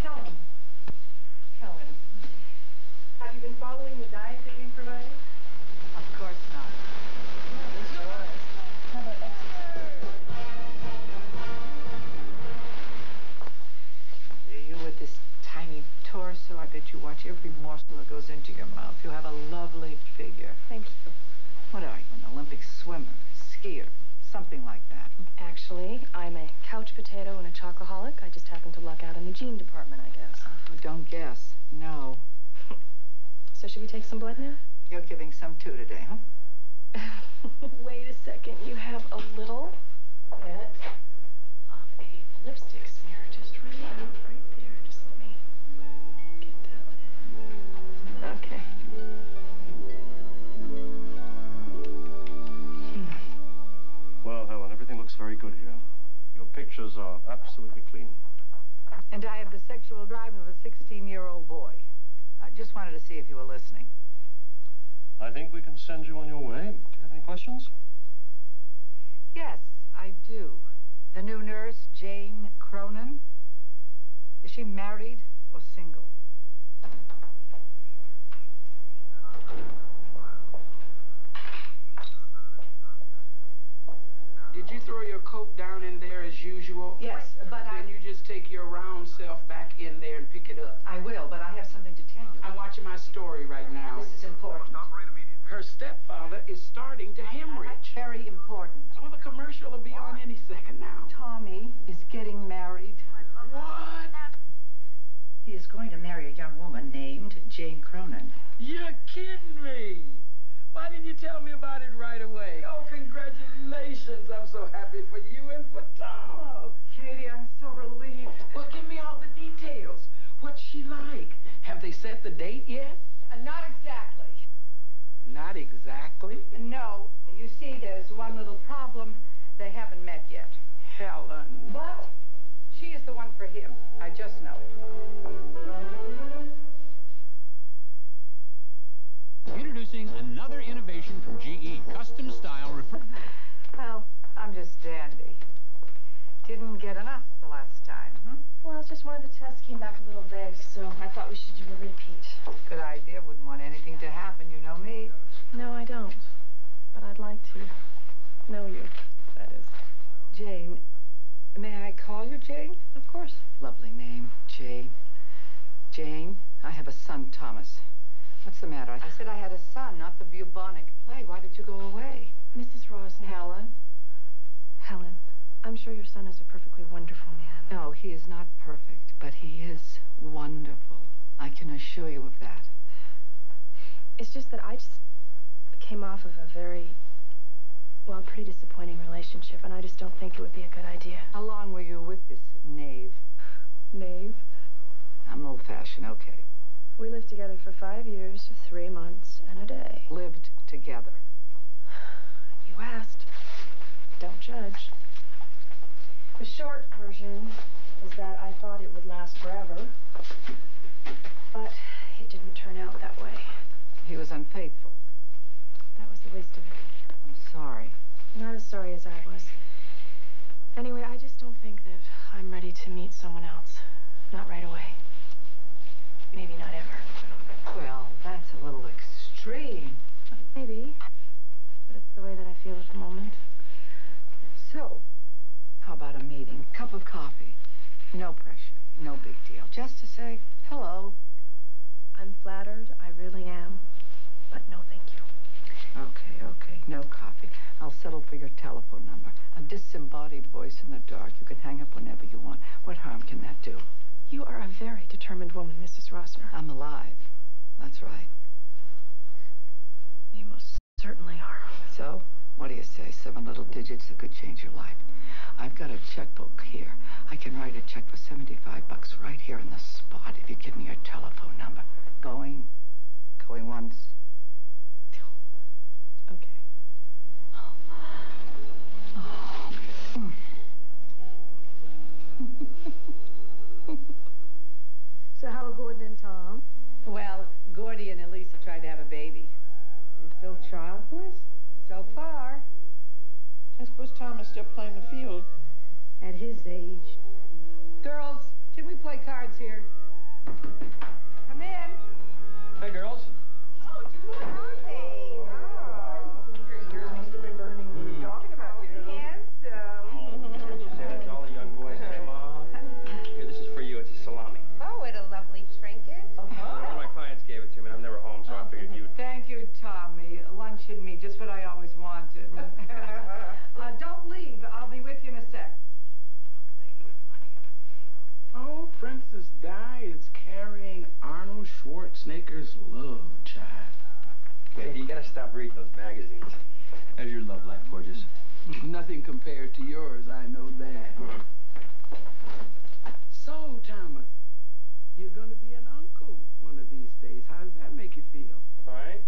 Helen. Helen. Have you been following the diet bet you watch every morsel that goes into your mouth. You have a lovely figure. Thank you. What are you, an Olympic swimmer, skier, something like that? Actually, I'm a couch potato and a chocoholic. I just happen to luck out in the gene department, I guess. Oh, don't guess. No. So should we take some blood now? You're giving some too today, huh? Wait a second. You have a little bit of a lipstick smear just right very good here. Your pictures are absolutely clean. And I have the sexual drive of a 16-year-old boy. I just wanted to see if you were listening. I think we can send you on your way. Do you have any questions? Yes, I do. The new nurse, Jane Cronin, is she married or single? Did you throw your coat down in there as usual? Yes, but then I... you just take your round self back in there and pick it up. I will, but I have something to tell you. I'm watching my story right now. This is important. Her stepfather is starting to hemorrhage. Very important. Well, the commercial will be on any second now. Tommy is getting married. What? He is going to marry a young woman named Jane Cronin. You're kidding me. Why didn't you tell me about it right away? Oh, congratulations. I'm so happy for you and for Tom. Oh, Katie, I'm so relieved. Well, give me all the details. What's she like? Have they set the date yet? Uh, not exactly. Not exactly. No, you see, there's one little problem. They haven't met yet. Helen. But she is the one for him. I just know it. Introducing another innovation from GE, custom style refrigerator. Well, I'm just dandy. Didn't get enough the last time, hmm? Well, it's just one of the tests came back a little vague, so I thought we should do a repeat. Good idea. Wouldn't want anything to happen. You know me. No, I don't. But I'd like to know you, that is. Jane, may I call you Jane? Of course. Lovely name, Jane. Jane, I have a son, Thomas. What's the matter? I said I had a son, not the bubonic plague. Why did you go away? Mrs. Rosner. Helen? Helen, I'm sure your son is a perfectly wonderful man. No, he is not perfect, but he is wonderful. I can assure you of that. It's just that I just came off of a very, well, pretty disappointing relationship, and I just don't think it would be a good idea. How long were you with this knave? Knave? I'm old-fashioned, okay. We lived together for five years, three months, and a day. Lived together. You asked. Don't judge. The short version is that I thought it would last forever, but it didn't turn out that way. He was unfaithful. That was the least of it. I'm sorry. Not as sorry as I was. Anyway, I just don't think that I'm ready to meet someone else. Not right away. Maybe not ever. Well, that's a little extreme. Maybe. But it's the way that I feel at the moment. So, how about a meeting? Cup of coffee. No pressure. No big deal. Just to say hello. I'm flattered. I really am. But no thank you. Okay, okay. No coffee. I'll settle for your telephone number. A disembodied voice in the dark. You can hang up whenever you want. What harm can that do? You are a very determined woman, Mrs. Rosner. I'm alive. That's right. You most certainly are. So, what do you say? Seven little digits that could change your life. I've got a checkbook here. I can write a check for 75 bucks right here on the spot if you give me your telephone number. Going, going once. Okay. So Well, Gordy and Elisa tried to have a baby. You still childless? So far. I suppose Tom is still playing the field. At his age. Girls, can we play cards here? Come in. Hey, girls. Oh, good, Schwarzenegger's love child. Okay, you gotta stop reading those magazines. How's your love life, gorgeous? Nothing compared to yours, I know that. So, Thomas, you're gonna be an uncle one of these days. How does that make you feel? Fine.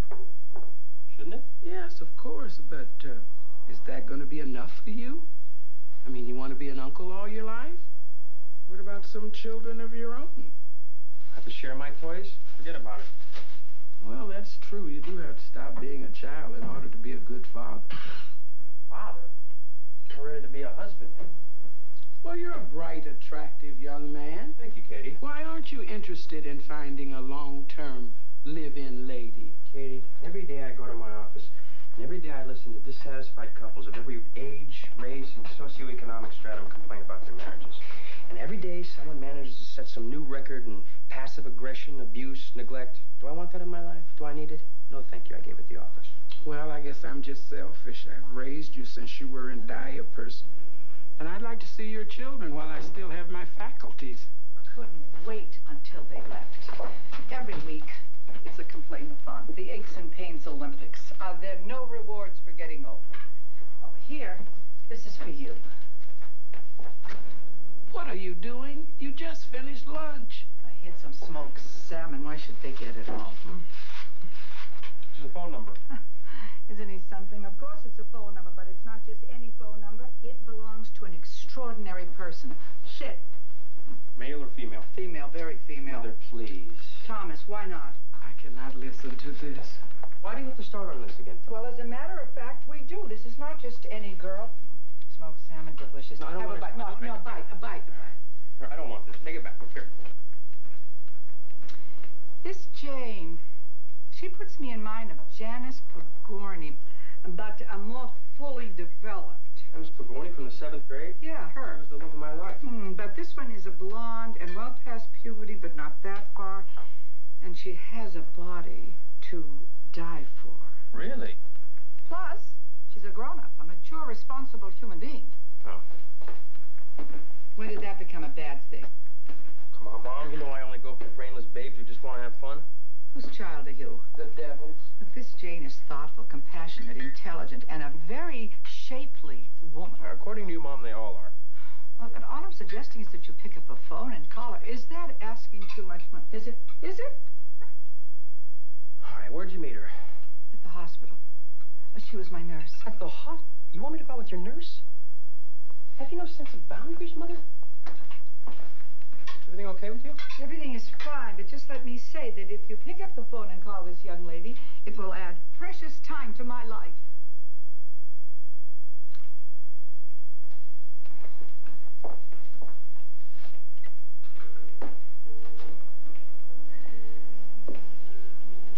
Shouldn't it? Yes, of course, but uh, is that gonna be enough for you? I mean, you want to be an uncle all your life? What about some children of your own? Have to share my toys? Forget about it. Well, that's true. You do have to stop being a child in order to be a good father. Father? I'm ready to be a husband. Well, you're a bright, attractive young man. Thank you, Katie. Why aren't you interested in finding a long-term live-in lady? Katie, every day I go to my office, and every day I listen to dissatisfied couples of every age, race, and socioeconomic stratum complain about their marriages. And every day someone manages to set some new record in passive aggression, abuse, neglect. Do I want that in my life? Do I need it? No, thank you. I gave it the office. Well, I guess I'm just selfish. I've raised you since you were in diapers. And I'd like to see your children while I still have my faculties. Couldn't wait until they left. Every week, it's a complain-a-thon. The aches and pains Olympics. Uh, there are no rewards for getting old. Oh, here, this is for you. What are you doing? You just finished lunch. I had some smoked salmon. Why should they get it all? Hmm? This is a phone number. Isn't he something? Of course it's a phone number, but it's not just any phone number. It belongs to an extraordinary person. Shit. Male or female? Female, very female. Mother, please. Thomas, why not? I cannot listen to this. Why do you have to start on this again? Well, as a matter of fact, we do. This is not just any girl. Smoked salmon, delicious. No, I don't Have want a bite. it. No, I- no, bite, a bite, a bite. Here, I don't want this. Take it back. Here. This Jane, she puts me in mind of Janice Pagorni, but a more fully developed. Janice Pagorni from the seventh grade? Yeah, She her. was the love of my life. Hmm, but this one is a blonde and well past puberty, but not that far. And she has a body to die for. Really? Plus, she's a grown-up, a mature, responsible human being. Oh. When did that become a bad thing? Come on, Mom. You know I only go for brainless babes who just want to have fun. Whose child are you? The devil's. Look, This Jane is thoughtful, compassionate, intelligent, and a very shapely woman. Uh, According to you, Mom, they all are. Oh, and all I'm suggesting is that you pick up a phone and call her. Is that asking too much money? Is it? Is it? All right, where'd you meet her? At the hospital. She was my nurse. At the hot? You want me to go out with your nurse? Have you no sense of boundaries, Mother? Everything okay with you? Everything is fine, but just let me say that if you pick up the phone and call this young lady, it will add precious time to my life.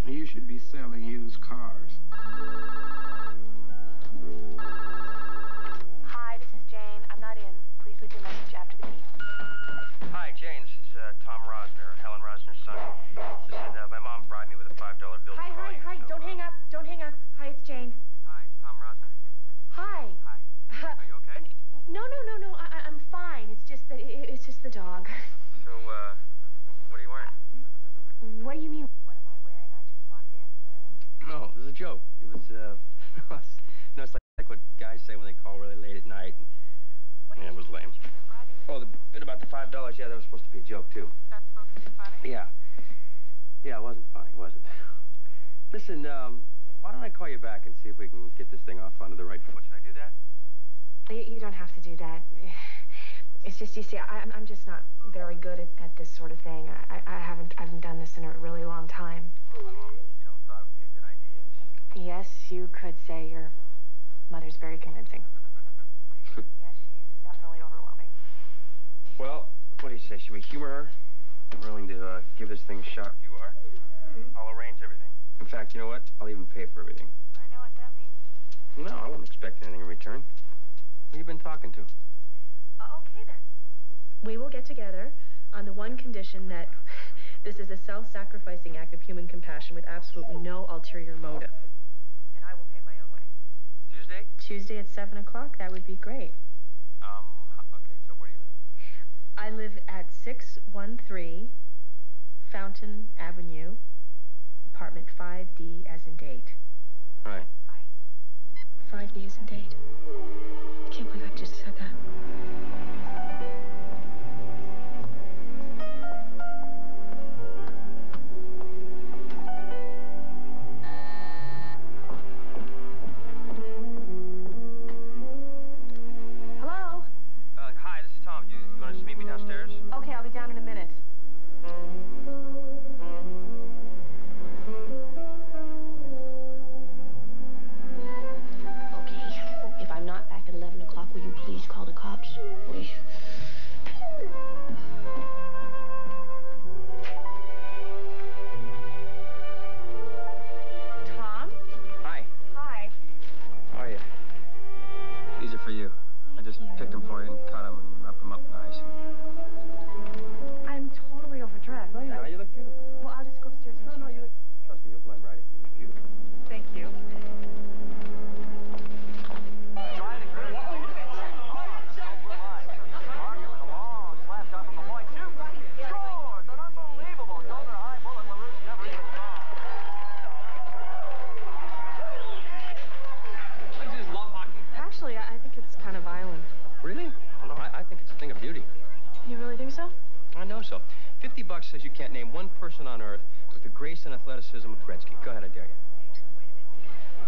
You should be selling used cars. Jane. Hi, it's Tom Rosner. Hi. Hi. Uh, Are you okay? No, no, no, no. I, am fine. It's just that it, it's just the dog. So, uh, what are you wearing? Uh, what do you mean? What am I wearing? I just walked in. No, it was a joke. It was, uh, no, it's like, like what guys say when they call really late at night. And, yeah, it was lame. Oh, the bit about the five dollars. Yeah, that was supposed to be a joke too. That's supposed to be funny. Yeah. Yeah, it wasn't funny, was it? Listen, um, why don't I call you back and see if we can get this thing off onto the right foot? Should I do that? You, you don't have to do that. It's just, you see, I, I'm, I'm just not very good at, at this sort of thing. I, I haven't, I haven't done this in a really long time. You know, thought it would be a good idea. Yes, you could say your mother's very convincing. yes, she's definitely overwhelming. Well, what do you say? Should we humor her? I'm willing to uh, give this thing a shot if you are. I'll arrange everything. In fact, you know what? I'll even pay for everything. I know what that means. No, I won't expect anything in return. Who you been talking to? Uh, okay then. We will get together on the one condition that this is a self-sacrificing act of human compassion with absolutely no ulterior motive. And I will pay my own way. Tuesday? Tuesday at 7 o'clock, that would be great. Um, okay, so where do you live? I live at 613 Fountain Avenue, apartment 5D as in date. Right. 5D as in date. I can't believe I just said that. Call athleticism of Gretzky. Go ahead, I dare you.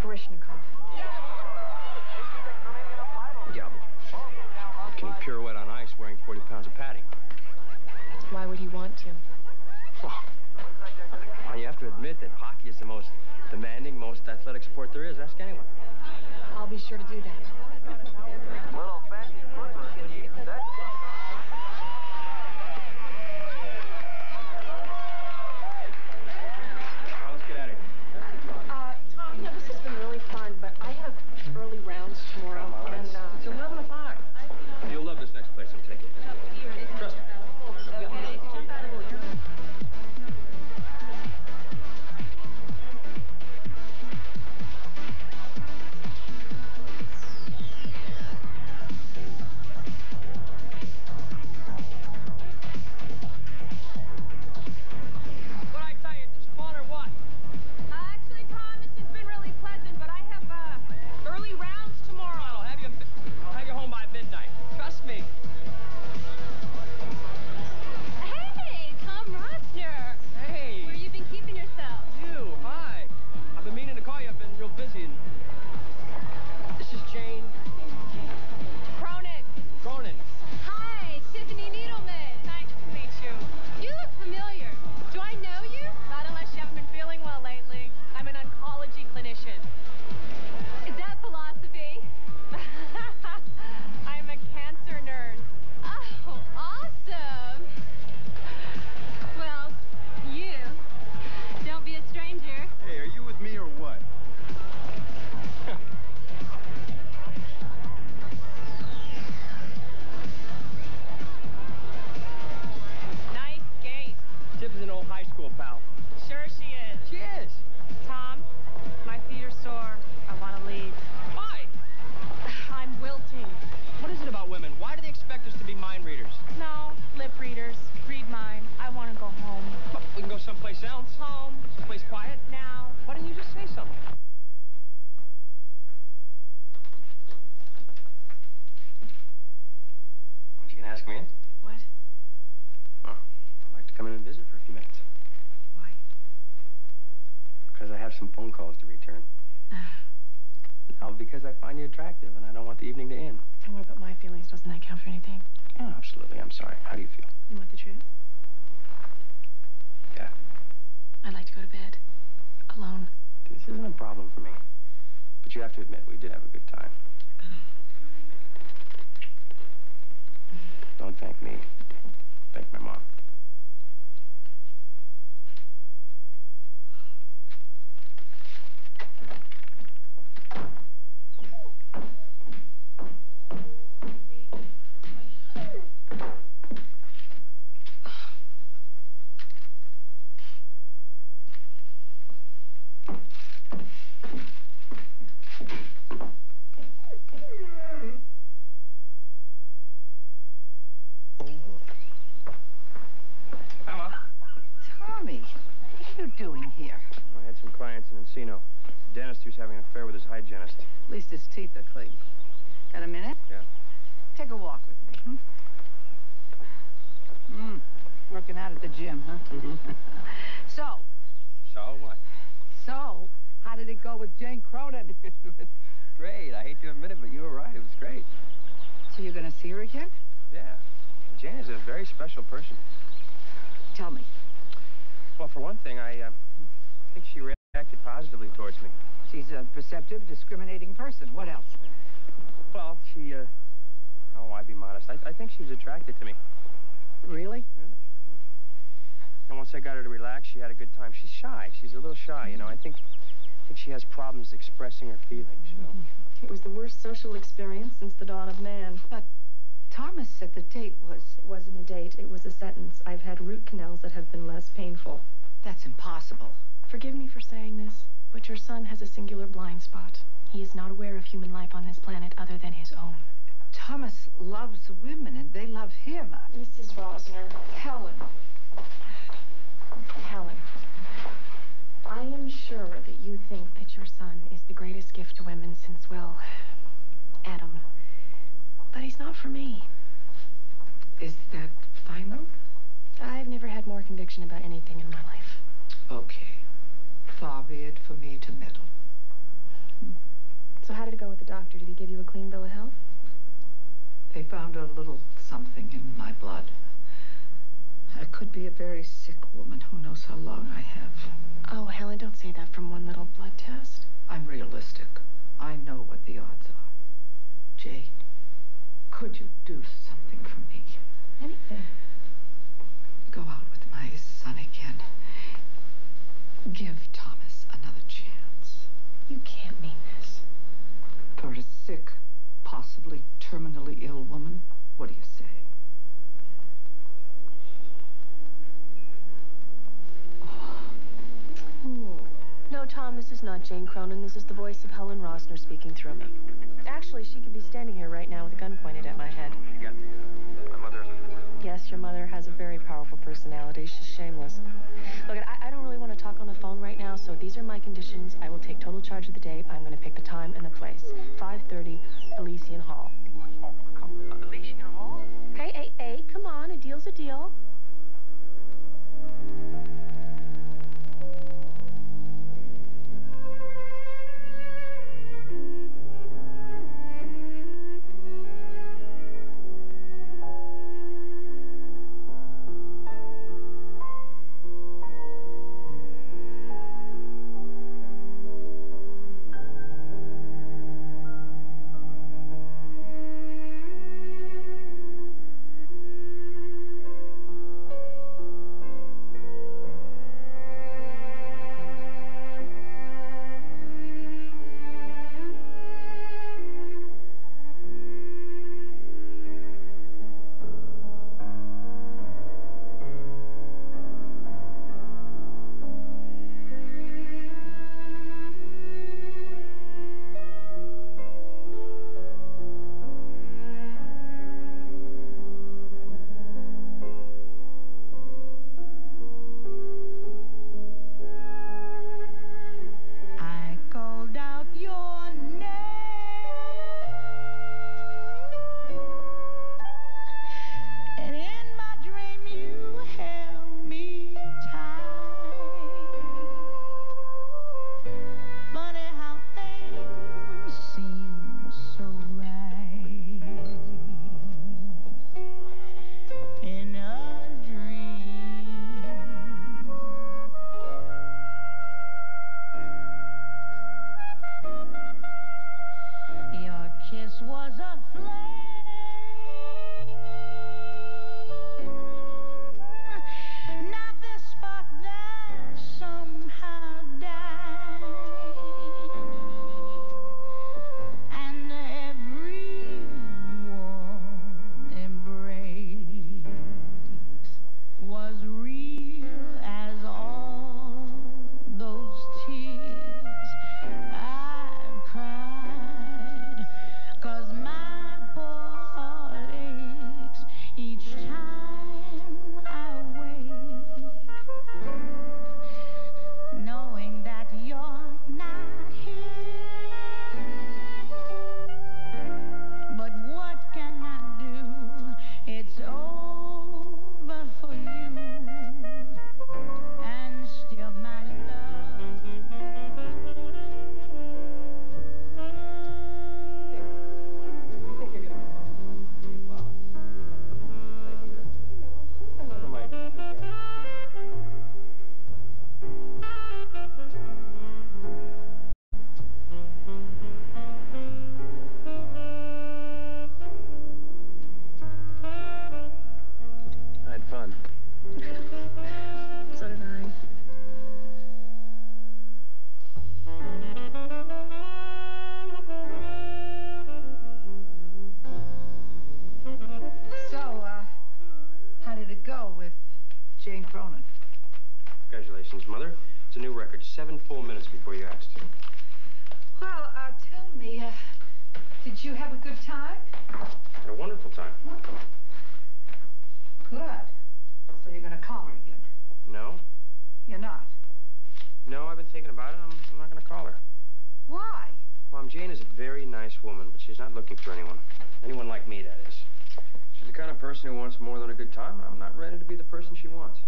Baryshnikov. Yeah, but can he pirouette on ice wearing 40 pounds of padding? Why would he want to? Well, you have to admit that hockey is the most demanding, most athletic sport there is. Ask anyone. I'll be sure to do that. For anything? Yeah, absolutely. I'm sorry. How do you feel? You want the truth? Yeah. I'd like to go to bed. Alone. This isn't a problem for me. But you have to admit, we did have a good time. Don't thank me. Thank my mom. Emma. Tommy, what are you doing here? I had some clients in Encino. The dentist who's having an affair with his hygienist. At least his teeth are clean. Got a minute? Yeah. Take a walk with me, hmm? Mm. Working out at the gym, huh? Mm-hmm. so, So what? so, how did it go with Jane Cronin? Great. I hate to admit it, but you were right. It was great. so you're gonna see her again? Yeah. Jane is a very special person. Tell me. Well, for one thing, I uh, think she reacted positively towards me. She's a perceptive, discriminating person. What else? Well, she, uh... Oh, I'd be modest. I, I think she was attracted to me. Really? And once I got her to relax, she had a good time. She's shy. She's a little shy, you know. I think, I think she has problems expressing her feelings, you know. It was the worst social experience since the dawn of man. But Thomas said the date was... It wasn't a date, it was a sentence. I've had root canals that have been less painful. That's impossible. Forgive me for saying this, but your son has a singular blind spot. He is not aware of human life on this planet other than his own. Thomas loves women, and they love him. Mrs. Rosner. Helen. Helen. I am sure that you think that your son is the greatest gift to women since, well, Adam. But he's not for me. Is that final? I've never had more conviction about anything in my life. Okay. Far be it for me to meddle. So how did it go with the doctor? Did he give you a clean bill of health? They found a little something in my blood. I could be a very sick woman. Who knows how long I have. Oh, Helen, don't say that from one little blood test. I'm realistic. I know what the odds are. Jane, could you do something for me? Anything. Go out with my son again. Give Thomas another chance. You can't mean this. For a sick, possibly terminally ill woman, Tom, this is not Jane Cronin. This is the voice of Helen Rosner speaking through me. Actually, she could be standing here right now with a gun pointed at my head. You got the, uh, my mother a foil. Yes, your mother has a very powerful personality. She's shameless. Look, I, I don't really want to talk on the phone right now, so these are my conditions. I will take total charge of the date. I'm going to pick the time and the place. 5.30, Elysian Hall. Elysian Hall? Hey, hey, hey, come on. A deal's a deal. Mother. It's a new record. Seven full minutes before you asked. Well, uh, tell me, uh, did you have a good time? Had a wonderful time. Good. So you're gonna call her again? No? You're not. No, I've been thinking about it. I'm, I'm not going to call her. Why? Mom, Jane is a very nice woman, but she's not looking for anyone. Anyone like me, that is. She's the kind of person who wants more than a good time, and I'm not ready to be the person she wants.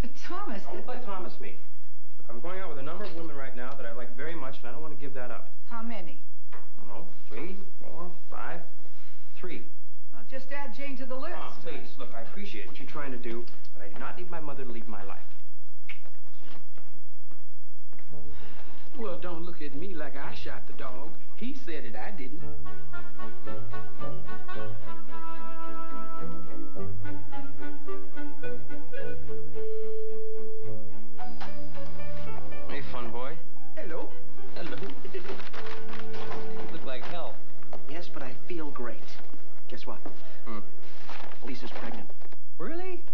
But Thomas, Don't let Thomas me. I'm going out with a number of women right now that I like very much, and I don't want to give that up. how many? I don't know, three, four, five, three. Well, just add Jane to the list. Mom, please, look, I appreciate what you're trying to do, but I do not need my mother to leave my life. Well, don't look at me like I shot the dog. He said it, I didn't. Guess what? Hmm. Lisa's pregnant. Really?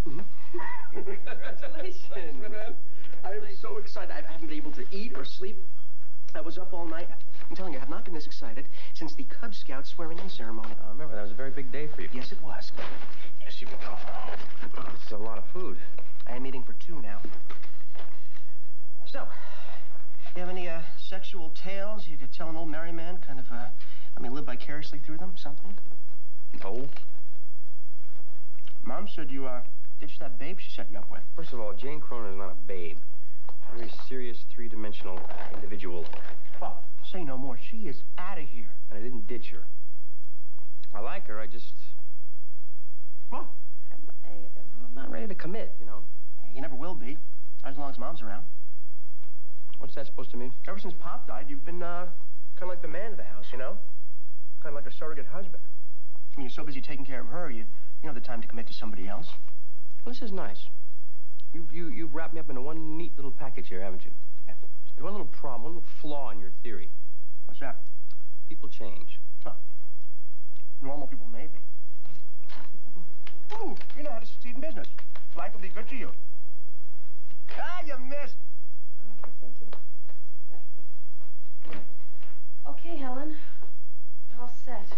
Congratulations. man! I am so excited. I haven't been able to eat or sleep. I was up all night. I'm telling you, I have not been this excited since the Cub Scout swearing-in ceremony. I remember that was a very big day for you. Yes, it was. Yes, you can go. This is a lot of food. I am eating for two now. So, you have any uh, sexual tales you could tell an old married man? Kind of, uh, let me live vicariously through them? Something? No. Mom said you, uh, ditched that babe she set you up with. First of all, Jane Cronin is not a babe. A very serious, three-dimensional individual. Well, say no more. She is out of here. And I didn't ditch her. I like her, I just... Well, I, I'm not ready to commit, you know? you never will be, as long as Mom's around. What's that supposed to mean? Ever since Pop died, you've been, uh, kind of like the man of the house, you know? Kind of like a surrogate husband. I mean, you're so busy taking care of her, you, you don't have the time to commit to somebody else. Well, this is nice. You've, you, you've wrapped me up into one neat little package here, haven't you? Yeah. There's one little problem, one little flaw in your theory. What's that? People change. Huh. Normal people, maybe. Ooh, you know how to succeed in business. Life will be good to you. Ah, you missed. Okay, thank you. Okay, Helen. You're all set.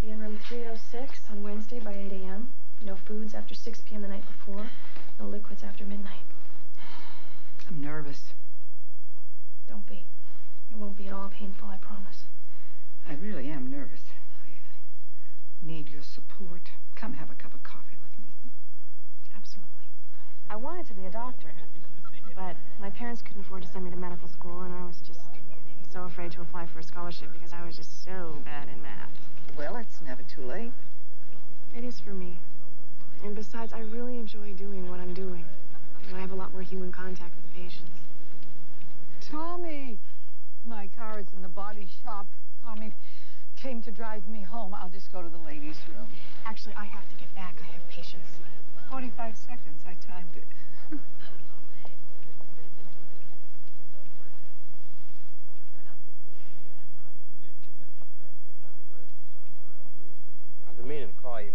Be in room 306 on Wednesday by 8 a.m. No foods after 6 p.m. the night before. No liquids after midnight. I'm nervous. Don't be. It won't be at all painful, I promise. I really am nervous. I need your support. Come have a cup of coffee with me. Absolutely. I wanted to be a doctor, but my parents couldn't afford to send me to medical school, and I was just so afraid to apply for a scholarship because I was just so bad in math. Well, it's never too late. It is for me. And besides, I really enjoy doing what I'm doing. And I have a lot more human contact with the patients. Tommy! My car is in the body shop. Tommy, came to drive me home. I'll just go to the ladies' room. Actually, I have to get back. I have patients. 45 seconds. I timed it. Meaning to call you.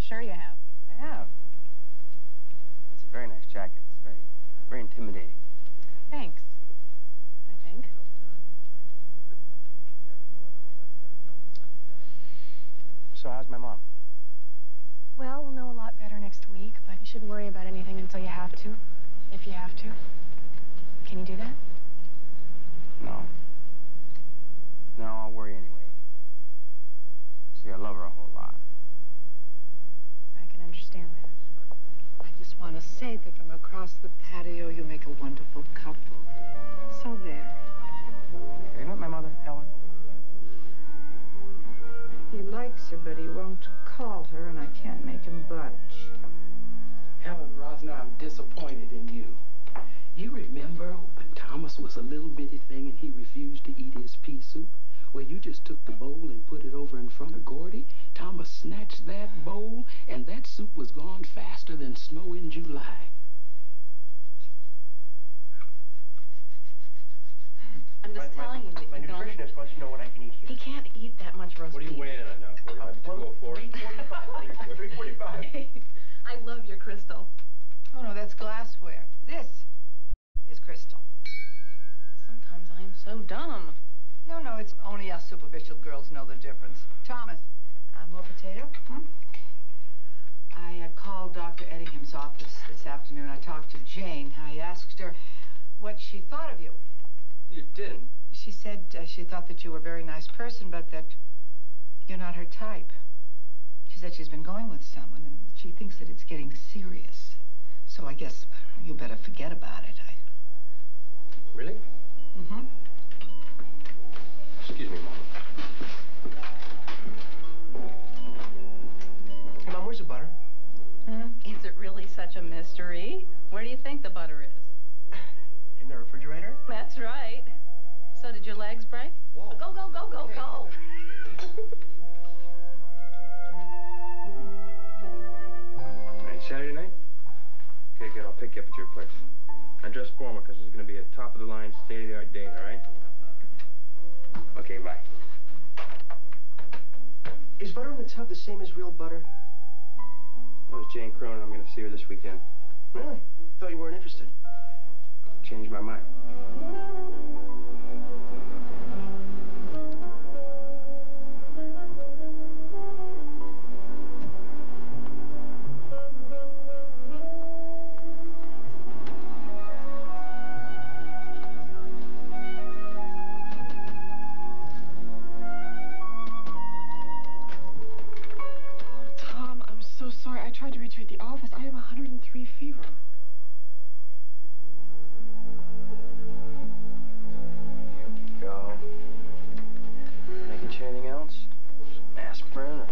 Sure you have. I have. It's a very nice jacket. It's very, very intimidating. Thanks. I think. So how's my mom? Well, we'll know a lot better next week, but you shouldn't worry about anything until you have to. If you have to. Can you do that? No, I'll worry anyway. See, I love her a whole lot. I can understand that. I just want to say that from across the patio, you make a wonderful couple. So there. You know what, my mother, Helen? He likes her, but he won't call her, and I can't make him budge. Helen Rosner, I'm disappointed in you. You remember when Thomas was a little bitty thing and he refused to eat his pea soup? Well, you just took the bowl and put it over in front of Gordy. Thomas snatched that bowl, and that soup was gone faster than snow in July. I'm just my, telling you that My you don't. nutritionist wants to know what I can eat here. He can't eat that much roast beef. What are you beef. weighing in on now, Corey? About 204? 345. 345. I love your crystal. Oh, no, that's glassware. This is crystal. Sometimes I am so dumb. No, no, it's only us superficial girls know the difference. Thomas, uh, more potato? Hmm? I uh, called Dr. Eddingham's office this afternoon. I talked to Jane. I asked her what she thought of you. You didn't? She said uh, she thought that you were a very nice person, but that you're not her type. She said she's been going with someone, and she thinks that it's getting serious. So I guess you better forget about it. I... Really? Mm-hmm. Excuse me, Mom. Hey, Mom, where's the butter? Hmm? Is it really such a mystery? Where do you think the butter is? In the refrigerator? That's right. So did your legs break? Whoa. Go, go, go, go, go. Alright, Saturday night? Okay, good. I'll pick you up at your place. I dress formal because it's going to be a top-of-the-line, state-of-the-art date, all right? Okay, bye. Is butter in the tub the same as real butter? That was Jane Cronin. I'm going to see her this weekend. Really? Thought you weren't interested. Changed my mind. Tried to reach you at the office. I have 103 fever. Here we go. Making sure anything else? Some aspirin or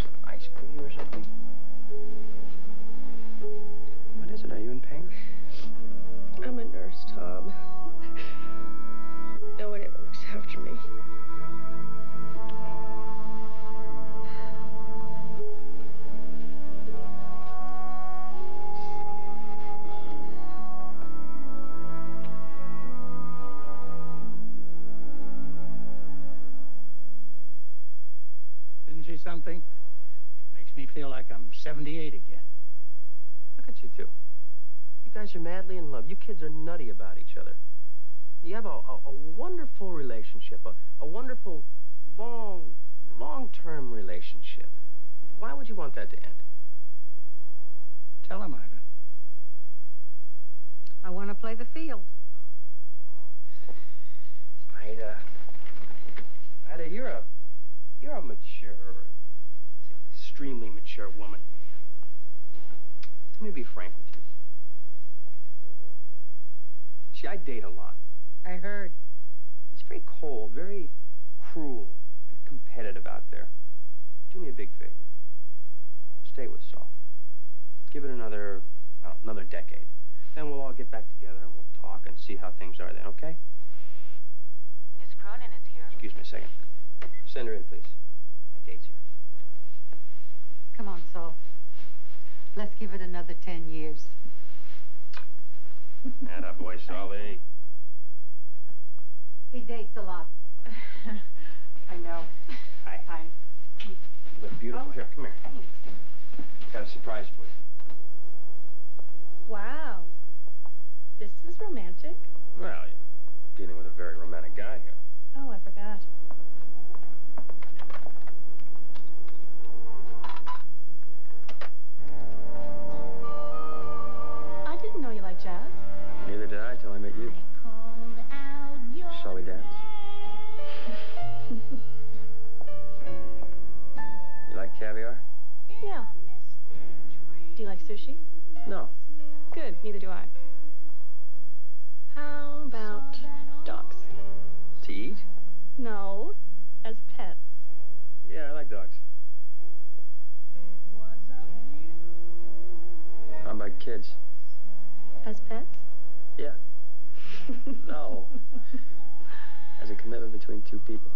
something? She makes me feel like I'm 78 again. Look at you two. You guys are madly in love. You kids are nutty about each other. You have a, a, a wonderful relationship, a, a wonderful, long, long-term relationship. Why would you want that to end? Tell him, Ida. I want to play the field. Ida. Ida, you're a, you're a mature, extremely mature woman. Let me be frank with you. See, I date a lot. I heard. It's very cold, very cruel, and competitive out there. Do me a big favor. Stay with Saul. Give it another, I know, another decade. Then we'll all get back together and we'll talk and see how things are then, okay? Miss Cronin is here. Excuse me a second. Send her in, please. My date's here. Come on, Saul. Let's give it another ten years. Atta boy, Solly. He dates a lot. I know. Hi. Hi. You look beautiful. Here, come here. Got a surprise for you. Wow. This is romantic. Well, you're dealing with a very romantic guy here. Oh, I forgot. Sushi? No. Good, neither do I. How about dogs? To eat? No, as pets. Yeah, I like dogs. How about kids? As pets? Yeah. No. As a commitment between two people.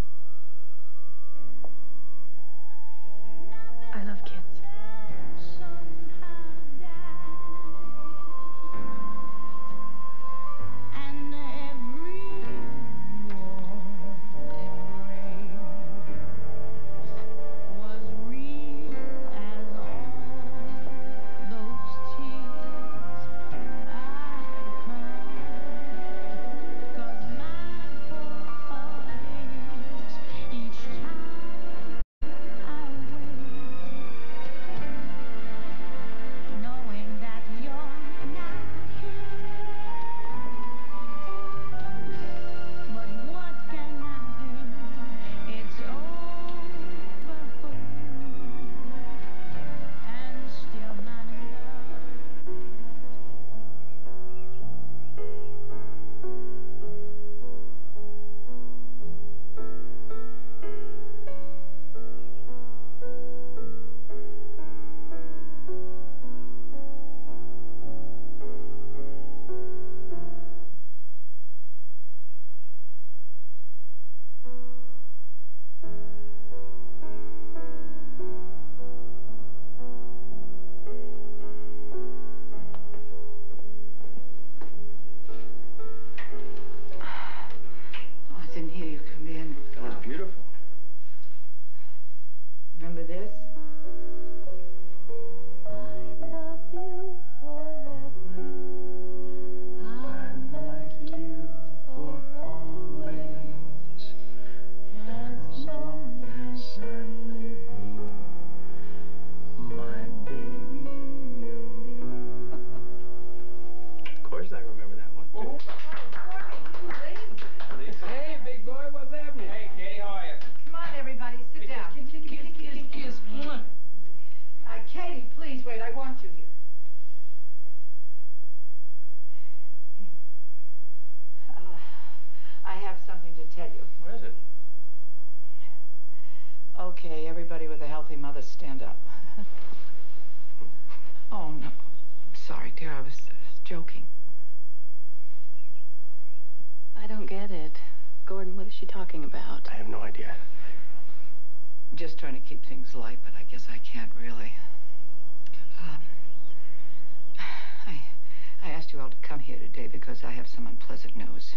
Come here today because I have some unpleasant news.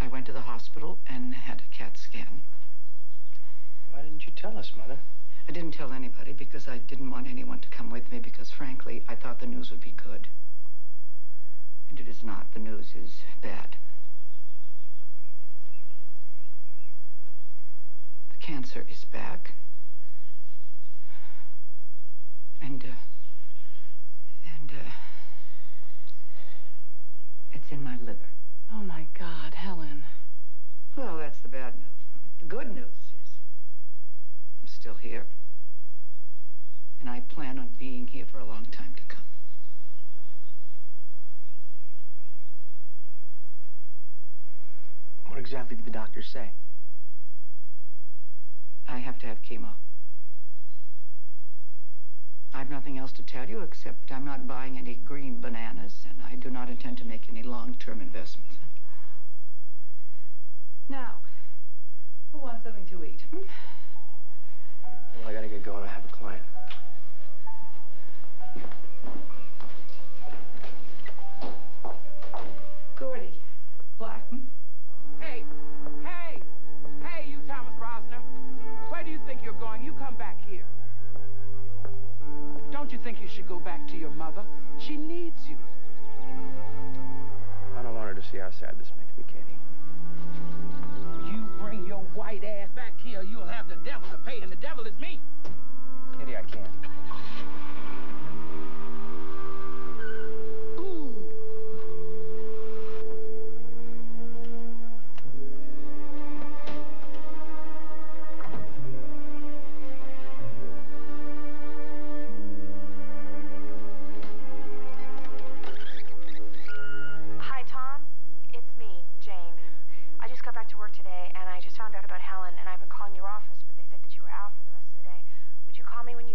I went to the hospital and had a CAT scan. Why didn't you tell us, Mother? I didn't tell anybody because I didn't want anyone to come with me because, frankly, I thought the news would be good. And it is not. The news is bad. The cancer is back. And, uh, and, uh, it's in my liver. Oh my God, Helen. Well, that's the bad news. The good news is I'm still here. And I plan on being here for a long time to come. What exactly did the doctor say? I have to have chemo. I have nothing else to tell you except I'm not buying any green bananas and I do not intend to make any long-term investments. Now, who wants something to eat? Hmm? Well, I gotta get going. I have a client. Think you should go back to your mother? She needs you. I don't want her to see how sad this makes me, Katie. You bring your white ass back here, you'll have the devil to pay, and the devil is me. Katie, I can't. Work today, and I just found out about Helen, and I've been calling your office, but they said that you were out for the rest of the day. Would you call me when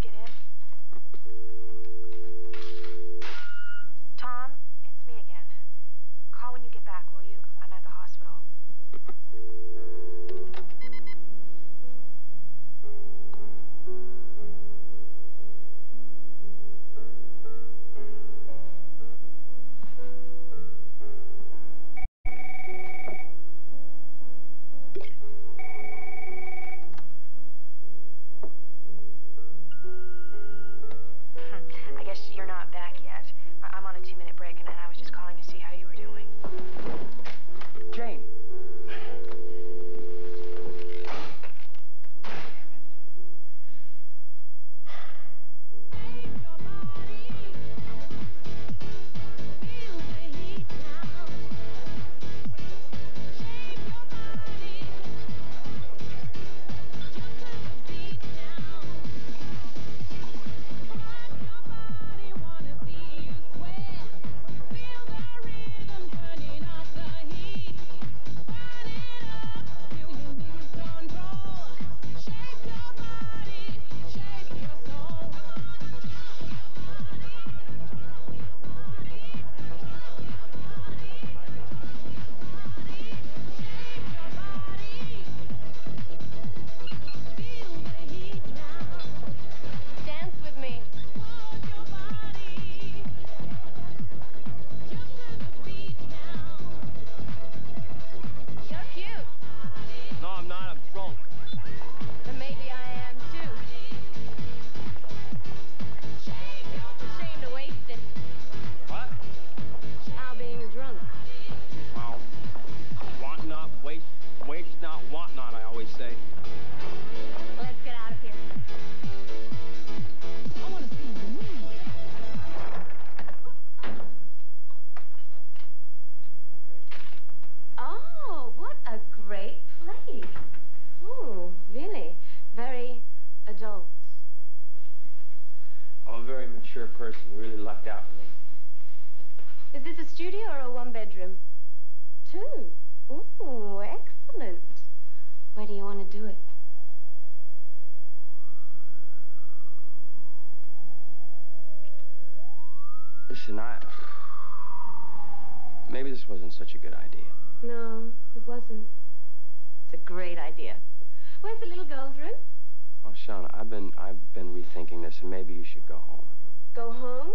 this, and maybe you should go home. Go home?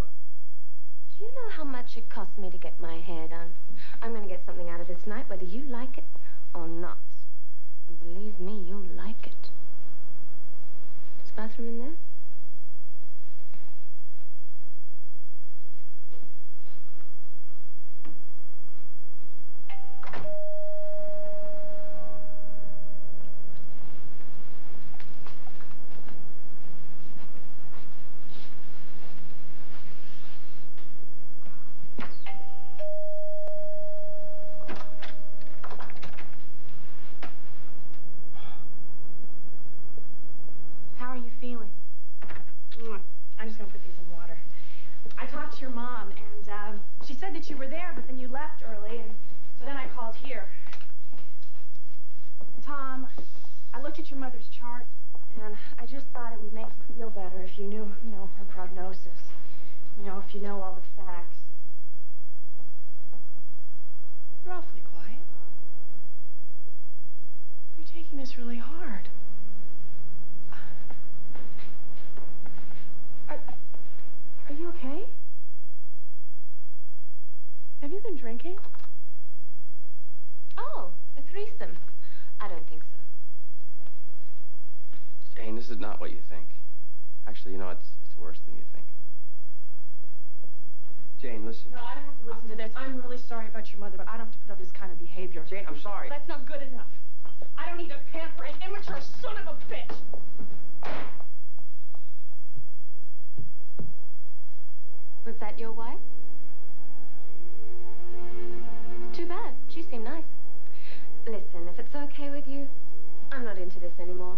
Do you know how much it cost me to get my hair done? I'm going to get something out of this night, whether you like it or not. And believe me, you'll like it. Is the bathroom in there? How are you feeling? I'm just gonna put these in water. I talked to your mom, and um, she said that you were there, but then you left early, and so then I called here. Tom, I looked at your mother's chart, and I just thought it would make you feel better if you knew, you know, her prognosis. You know, if you know all the facts. You're awfully quiet. You're taking this really hard. Are, are you okay? Have you been drinking? Oh, a threesome. I don't think so. Jane, this is not what you think. Actually, you know, it's, it's worse than you think. Jane, listen. No, I don't have to listen to this. I'm really sorry about your mother, but I don't have to put up this kind of behavior. Jane, I'm sorry. That's not good enough. I don't need to pamper an immature son of a bitch. Was that your wife? Too bad. She seemed nice. Listen, if it's okay with you, I'm not into this anymore.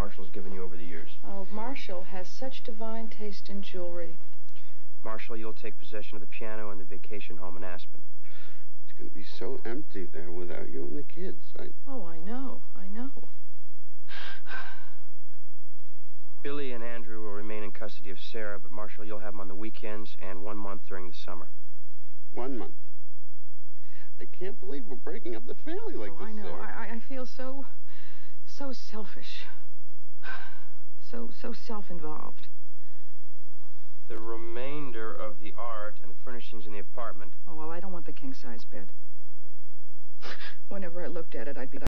Marshall's given you over the years. Oh, Marshall has such divine taste in jewelry. Marshall, you'll take possession of the piano and the vacation home in Aspen. It's going to be so empty there without you and the kids. I... Oh, I know, I know. Billy and Andrew will remain in custody of Sarah, but Marshall, you'll have them on the weekends and one month during the summer. One month. I can't believe we're breaking up the family like oh, this, I know. Sarah. I, I- I feel so, so selfish. So, so self-involved. The remainder of the art and the furnishings in the apartment Oh, well, I don't want the king-size bed. Whenever I looked at it, I'd be